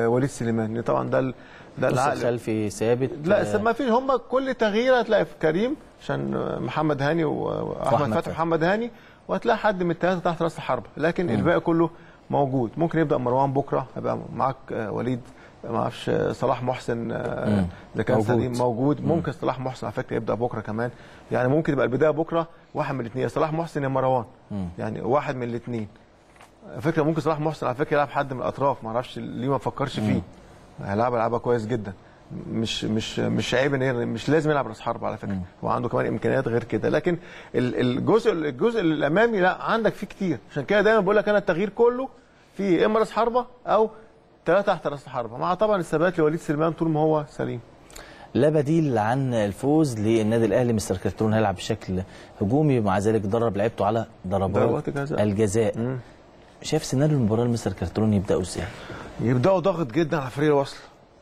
وليد سليمان. طبعا ده ده العقل الخلفي ثابت. لا ما فيش هم كل تغيير هتلاقي في كريم عشان محمد هاني وأحمد فتحي. فتحي. محمد هاني وهتلاقي حد من الثلاثه تحت رأس الحربه لكن الباقي كله موجود. ممكن يبدأ مروان بكرة هيبقى معاك آه، وليد ما أعرفش آه، صلاح محسن آه، إذا كان موجود. سليم موجود. ممكن صلاح محسن على فكرة يبدأ بكرة كمان. يعني ممكن يبقى البداية بكرة واحد من الاثنين صلاح محسن يا مروان. يعني واحد من الاثنين. فكرة ممكن صلاح محسن على فكرة يلعب حد من الأطراف ما أعرفش ليه ما فكرش فيه. هيلعب يلعبها كويس جدا. مش مش مش عيب إن مش لازم يلعب راس حربة على فكرة. هو عنده كمان إمكانيات غير كده. لكن ال- الجزء الجزء الأمامي لا عندك فيه كتير. عشان كده دايما بقول لك أنا التغيير كله في إما راس حربة أو ثلاثة تحت راس الحربه مع طبعا الثبات لوليد سليمان طول ما هو سليم. لا بديل عن الفوز للنادي الأهلي. مستر كرتون هيلعب بشكل هجومي ومع ذلك درب لعيبته على ضربات. الجزاء. شايف سيناريو المباراة لمستر كرتون يبداوا إزاي؟ يبدأوا ضاغط جدا على فريق الوصل.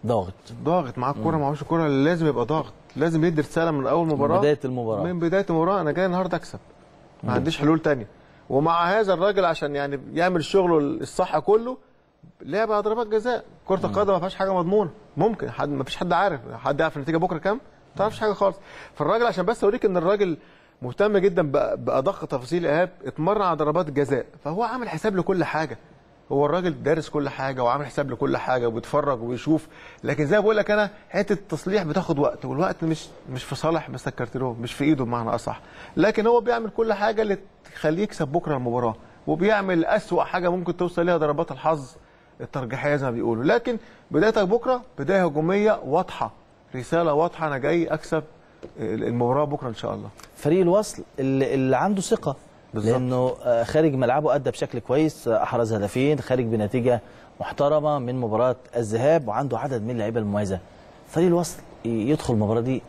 ضاغط. ضاغط. معاه الكوره معهوش الكوره لازم يبقى ضاغط. لازم يدي رسالة من أول مباراة. بداية المباراة. من بداية المباراة. أنا جاي النهارده أكسب. ما عنديش حلول تانية. ومع هذا الراجل عشان يعني يعمل شغله الصح كله لعب على ضربات جزاء. كرة القدم ما فيهاش حاجة مضمونة. ممكن. حد ما فيش حد عارف. حد يعرف النتيجة بكرة كام؟ ما تعرفش حاجة خالص. فالراجل عشان بس أوريك إن الراجل مهتم جدا بأدق تفاصيل إيهاب اتمرن على ضربات الجزاء فهو عامل حساب لكل حاجة. هو الراجل دارس كل حاجة وعامل حساب لكل حاجة وبيتفرج وبيشوف لكن زي ما بقول لك أنا حتة التصليح بتاخد وقت والوقت مش مش في صالح مستر كارتيرو مش في إيده بمعنى أصح. لكن هو بيعمل كل حاجة اللي تخليه يكسب بكرة المباراه وبيعمل أسوأ حاجة ممكن توصل ليها ضربات الحظ الترجيحية زي ما بيقولوا. لكن بدايتك بكرة بداية هجومية واضحة رسالة واضحة أنا جاي أكسب المباراة بكرة إن شاء الله. فريق الوصل اللي, اللي عنده ثقة. بالظبط. لأنه آه، خارج ملعبه أدى بشكل كويس آه، أحرز هدفين خارج بنتيجة محترمة من مباراة الذهاب وعنده عدد من اللعيبة المميزة. فريق الوصل يدخل المباراة دي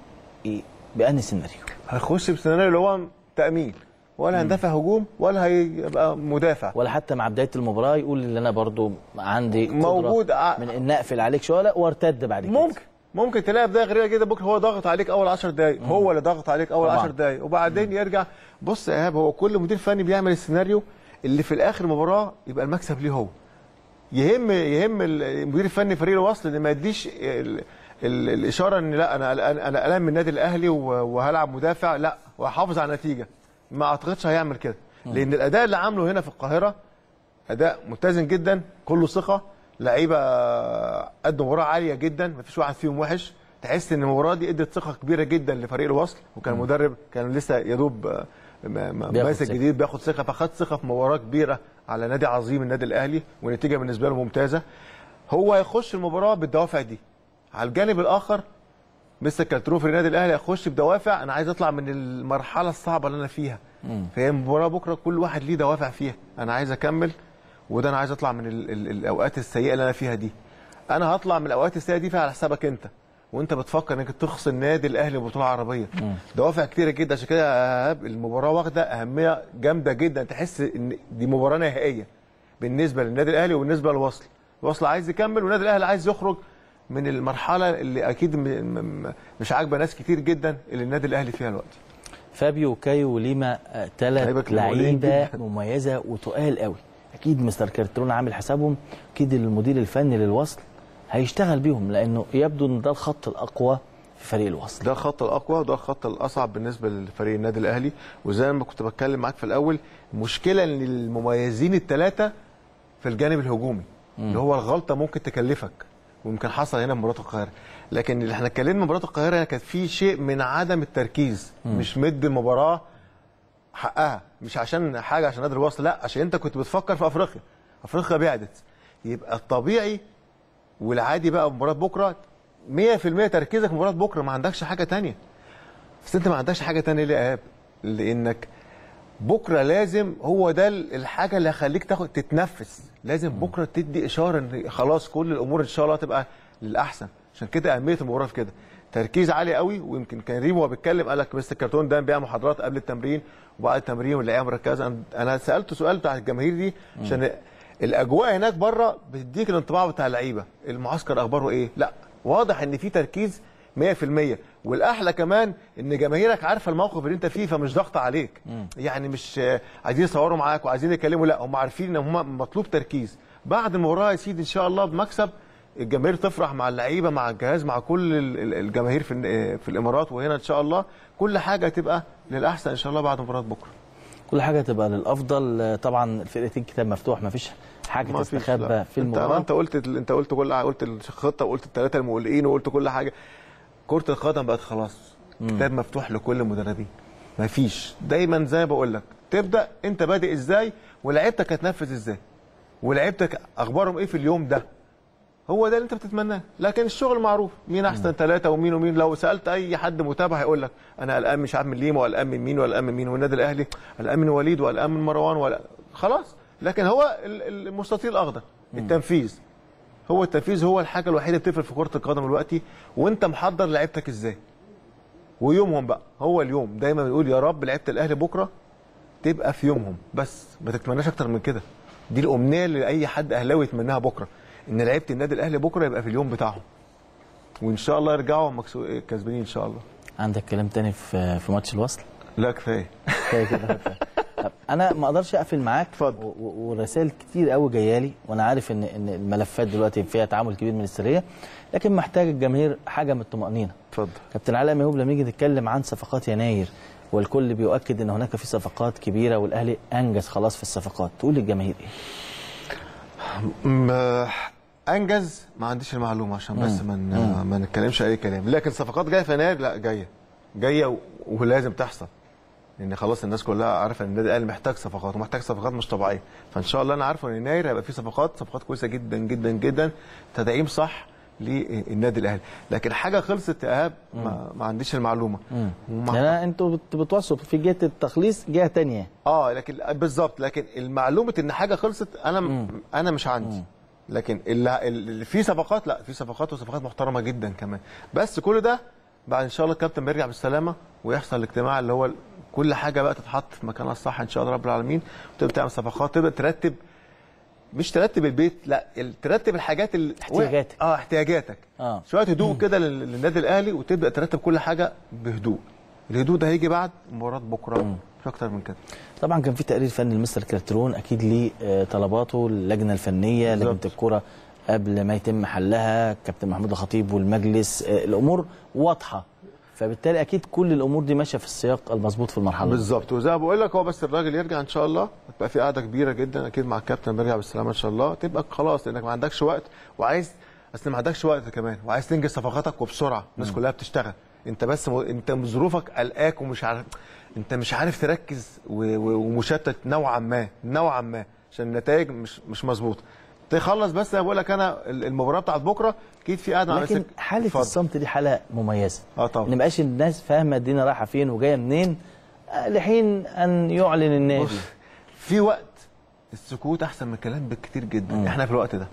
ي- بأنهي سيناريو؟ هنخش بسيناريو اللي هو تامين ولا هندافع هجوم ولا هيبقى مدافع. ولا حتى مع بداية المباراة يقول إن أنا برضو عندي قدرة موجود ع- من إن أقفل عليك شوية وارتد بعد كده. ممكن. ممكن تلاقي بدايه غريبة جدا بكرة هو ضاغط عليك أول 10 دقائق هو اللي ضاغط عليك أول طبعاً. 10 دقائق وبعدين يرجع بص يا إيهاب هو كل مدير فني بيعمل السيناريو اللي في الآخر المباراه يبقى المكسب ليه هو. يهم يهم المدير الفني فريق الوصل إن ما يديش ال ال الإشارة إن لأ أنا أنا قلقان من النادي الأهلي و- وهلعب مدافع لأ وهحافظ على النتيجة. ما أعتقدش هيعمل كده. لأن الأداء اللي عامله هنا في القاهرة أداء متزن جدا كله ثقة. لعيبة قدوا مباراة عالية جدا مفيش واحد فيهم وحش. تحس إن المباراة دي إدت ثقة كبيرة جدا لفريق الوصل وكان المدرب كان لسه يا دوب آه، ماسك. جديد بياخد ثقة فخد ثقة في مباراة كبيرة على نادي عظيم النادي الأهلي والنتيجة بالنسبة له ممتازة. هو هيخش المباراة بالدوافع دي. على الجانب الآخر مستر كالترون في النادي الأهلي هيخش بدوافع أنا عايز أطلع من المرحلة الصعبة اللي أنا فيها. فهي المباراة بكرة كل واحد ليه دوافع فيها. أنا عايز أكمل وده أنا عايز اطلع من ال ال الاوقات السيئة اللي أنا فيها دي. أنا هطلع من الاوقات السيئة دي فيها على حسابك انت. وانت بتفكر انك تخص النادي الاهلي بطوله عربية. دوافع كتيرة جدا. عشان كده المباراة واخدة أهمية جامدة جدا. تحس إن دي مباراة نهائية بالنسبة للنادي الأهلي وبالنسبة للوصل. الوصل عايز يكمل والنادي الأهلي عايز يخرج من المرحلة اللي أكيد مش عاجبة ناس كتير جدا اللي النادي الأهلي فيها دلوقتي. فابيو وكايو وليما ثلاث مقاولين لعيبة. مميزة وتقال قوي. أكيد مستر كارترون عامل حسابهم أكيد المدير الفني للوصل هيشتغل بيهم لأنه يبدو إن ده الخط الأقوى في فريق الوصل. ده الخط الأقوى وده الخط الأصعب بالنسبة لفريق النادي الأهلي. وزي ما كنت بتكلم معاك في الأول المشكلة إن المميزين الثلاثه في الجانب الهجومي اللي هو الغلطة ممكن تكلفك ويمكن حصل هنا مباراة القاهرة. لكن اللي إحنا اتكلمنا مباراة القاهرة كانت في شيء من عدم التركيز مش مدي المباراة حقها مش عشان حاجة عشان نادي الوصل لا عشان انت كنت بتفكر في أفريقيا. أفريقيا بعدت. يبقى الطبيعي والعادي بقى في مباراة بكرة 100% تركيزك في مباراة بكرة. ما عندكش حاجة تانية. بس انت ما عندكش حاجة تانية ليه يا إيهاب؟ لأنك بكرة لازم هو ده الحاجة اللي هيخليك تاخد تتنفس. لازم بكرة تدي إشارة إن خلاص كل الأمور إن شاء الله تبقى للأحسن. عشان كده أهمية المباراة في كده. تركيز عالي قوي ويمكن كان ريمو وهو بيتكلم قال لك مستر كرتون ده بيعمل محاضرات قبل التمرين وبعد التمرين واللعيبه مركزه أنا سألته سؤال بتاع الجماهير دي عشان الأجواء هناك بره بتديك الانطباع بتاع اللعيبة. المعسكر أخباره إيه؟ لا واضح إن في تركيز 100% والأحلى كمان إن جماهيرك عارفة الموقف اللي أنت فيه فمش ضاغطة عليك. يعني مش عايزين يصوروا معاك وعايزين يتكلموا لا هم عارفين إن هم مطلوب تركيز. بعد المباراه يا سيدي إن شاء الله بمكسب الجماهير تفرح مع اللعيبة مع الجهاز مع كل ال- ال- الجماهير في في الإمارات وهنا إن شاء الله. كل حاجة تبقى للأحسن إن شاء الله بعد مباراة بكرة. كل حاجة تبقى للأفضل. طبعا الفرقتين كتاب مفتوح ما فيش حاجة ما تستخبى. في المباراة. أنت قلت أنت قلت كل قلت الخطة وقلت الثلاثه المقلقين وقلت كل حاجة. كرة القدم بقت خلاص. كتاب مفتوح لكل المدربين. ما فيش. دايما زي ما بقول لك تبدأ أنت بادئ إزاي ولعيبتك هتنفذ إزاي. ولعيبتك أخبارهم إيه في اليوم ده؟ هو ده اللي انت بتتمناه. لكن الشغل معروف. مين أحسن ثلاثة ومين ومين؟ لو سألت أي حد متابع هيقول لك أنا قلقان مش عارف من ليما وقلقان من مين وقلقان من مين والنادي الأهلي قلقان من وليد وقلقان من مروان ولا. خلاص. لكن هو ال- المستطيل الاخضر التنفيذ. هو التنفيذ هو الحاجة الوحيدة اللي بتفرق في كرة القدم دلوقتي. وأنت محضر لعيبتك إزاي؟ ويومهم بقى. هو اليوم دايما بنقول يا رب لعيبة الأهلي بكرة تبقى في يومهم. بس ما تتمناش أكتر من كده. دي الأمنية اللي أي حد أهلاوي يتمناها بكرة. إن لعيبة النادي الأهلي بكرة يبقى في اليوم بتاعهم. وإن شاء الله يرجعوا. كسبانين إن شاء الله. عندك كلام تاني في في ماتش الوصل؟ لا كفاية. كفاية كده أنا ما أقدرش أقفل معاك اتفضل. ورسائل كتير قوي جاية لي وأنا عارف ان إن الملفات دلوقتي فيها تعامل كبير من السرية لكن محتاج الجماهير حاجة من الطمانينه اتفضل. كابتن علاء ميهوب لما يجي نتكلم عن صفقات يناير والكل بيؤكد إن هناك في صفقات كبيرة والأهلي أنجز خلاص في الصفقات. تقول للجماهير إيه؟ أنجز؟ ما عنديش المعلومة عشان بس ما ما نتكلمش أي كلام. لكن صفقات جاية في يناير؟ لا جاية. جاية و- ولازم تحصل. لأن خلاص الناس كلها عارفة إن النادي الأهلي محتاج صفقات ومحتاج صفقات مش طبيعية. فإن شاء الله أنا عارفه إن يناير هيبقى في صفقات صفقات كويسة جدا جدا جدا. تدعيم صح للنادي الأهلي. لكن حاجة خلصت يا إيهاب ما, ما عنديش المعلومة. وما- يعني أنتوا بت- بتوصوا في جهة التخليص جهة تانية. آه لكن بالظبط. لكن المعلومة إن حاجة خلصت أنا أنا مش عندي. لكن اللي, اللي في صفقات لا في صفقات وصفقات محترمة جدا كمان. بس كل ده بعد إن شاء الله الكابتن بيرجع بالسلامة ويحصل الاجتماع اللي هو كل حاجة بقى تتحط في مكانها الصح إن شاء الله رب العالمين. وتبدا تعمل صفقات تبدأ ترتب مش ترتب البيت لا ترتب الحاجات ال... احتياجاتك. آه احتياجاتك. آه. شوية هدوء كده لل- للنادي الأهلي وتبدأ ترتب كل حاجة بهدوء. الهدوء ده هيجي بعد مباراة بكرة مش أكتر من كده. طبعا كان في تقرير فني لمستر كارترون أكيد ليه آه، طلباته اللجنة الفنية لجنة. الكرة قبل ما يتم حلها كابتن محمود الخطيب والمجلس. آه، الأمور واضحة. فبالتالي أكيد كل الأمور دي ماشية في السياق المظبوط في المرحلة دي. بالظبط. وزي ما بقول لك هو بس الراجل يرجع إن شاء الله. هتبقى في قعدة كبيرة جدا. أكيد مع الكابتن بيرجع بالسلامة إن شاء الله. تبقى خلاص لأنك ما عندكش وقت. وعايز أصل ما عندكش وقت كمان. وعايز تنجز صفقاتك وبسرعة. الناس كلها بتشتغل. أنت بس م... أنت ظروفك قلقاك ومش عارف أنت مش عارف تركز و... و... ومشتت نوعا ما نوعا ما. عشان النتائج مش مش مظبوطة. تخلص بس أنا بقول لك أنا المباراة بتاعت بكرة أكيد في قعده مع لكن حالة اتفضل. الصمت دي حالة مميزة. آه طبعا. ان مبقاش الناس فاهمة الدنيا رايحة فين وجاية منين آه، لحين أن يعلن النادي. في وقت السكوت أحسن من الكلام بكتير جدا. مم. إحنا في الوقت ده.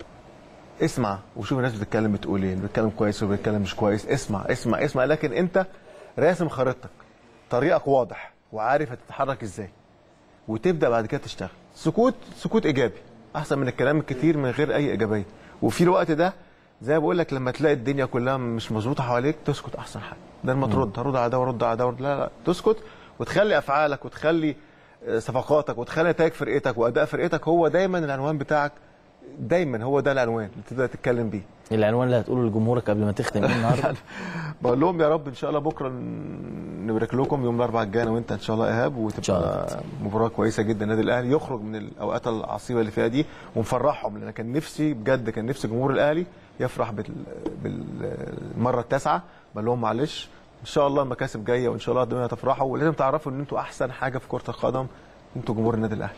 اسمع وشوف الناس بتتكلم بتقول إيه اللي بيتكلم كويس واللي بيتكلم مش كويس. اسمع اسمع اسمع. لكن أنت راسم خريطتك طريقك واضح وعارف هتتحرك إزاي وتبدأ بعد كده تشتغل. سكوت سكوت إيجابي. أحسن من الكلام الكتير من غير أي إيجابية. وفي الوقت ده زي ما بقول لك لما تلاقي الدنيا كلها مش مظبوطة حواليك تسكت أحسن حاجة. ده لما ترد هرد على ده ورد على ده لا لا تسكت وتخلي أفعالك وتخلي آه، صفقاتك وتخلي نتائج فرقتك وأداء فرقتك هو دايما العنوان بتاعك دايما هو ده العنوان اللي تبدا تتكلم بيه. العنوان اللي هتقوله لجمهورك قبل ما تختم النهارده. بقول لهم يا رب إن شاء الله بكرة نبارك لكم يوم الأربعاء الجاي أنا وأنت إن شاء الله إيهاب شاء الله. وتبقى مباراة كويسة جدا. النادي الأهلي يخرج من الأوقات العصيبة اللي فيها دي ونفرحهم لأن كان نفسي بجد كان نفسي جمهور الأهلي يفرح بال- بالمرة التاسعة. بقول لهم معلش إن شاء الله المكاسب جاية وإن شاء الله الدنيا هتفرحوا ولازم تعرفوا إن أنتوا أحسن حاجة في كرة القدم أنتوا جمهور النادي الأهلي.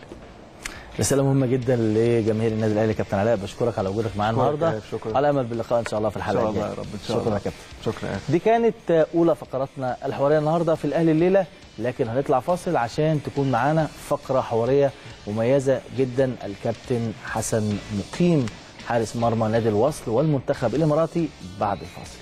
رسالة مهمة جدا لجماهير النادي الأهلي كابتن علاء. بشكرك على وجودك معانا شكرا النهارده. شكرا. على أمل باللقاء إن شاء الله في إن الحلقة شاء الله الجايه يا رب إن شاء شكرا الله. يا كابتن. شكرا يا دي كانت أولى فقراتنا الحوارية النهارده في الأهلي الليلة لكن هنطلع فاصل عشان تكون معانا فقرة حوارية مميزة جدا. الكابتن حسن مقيم حارس مرمى نادي الوصل والمنتخب الإماراتي بعد الفاصل.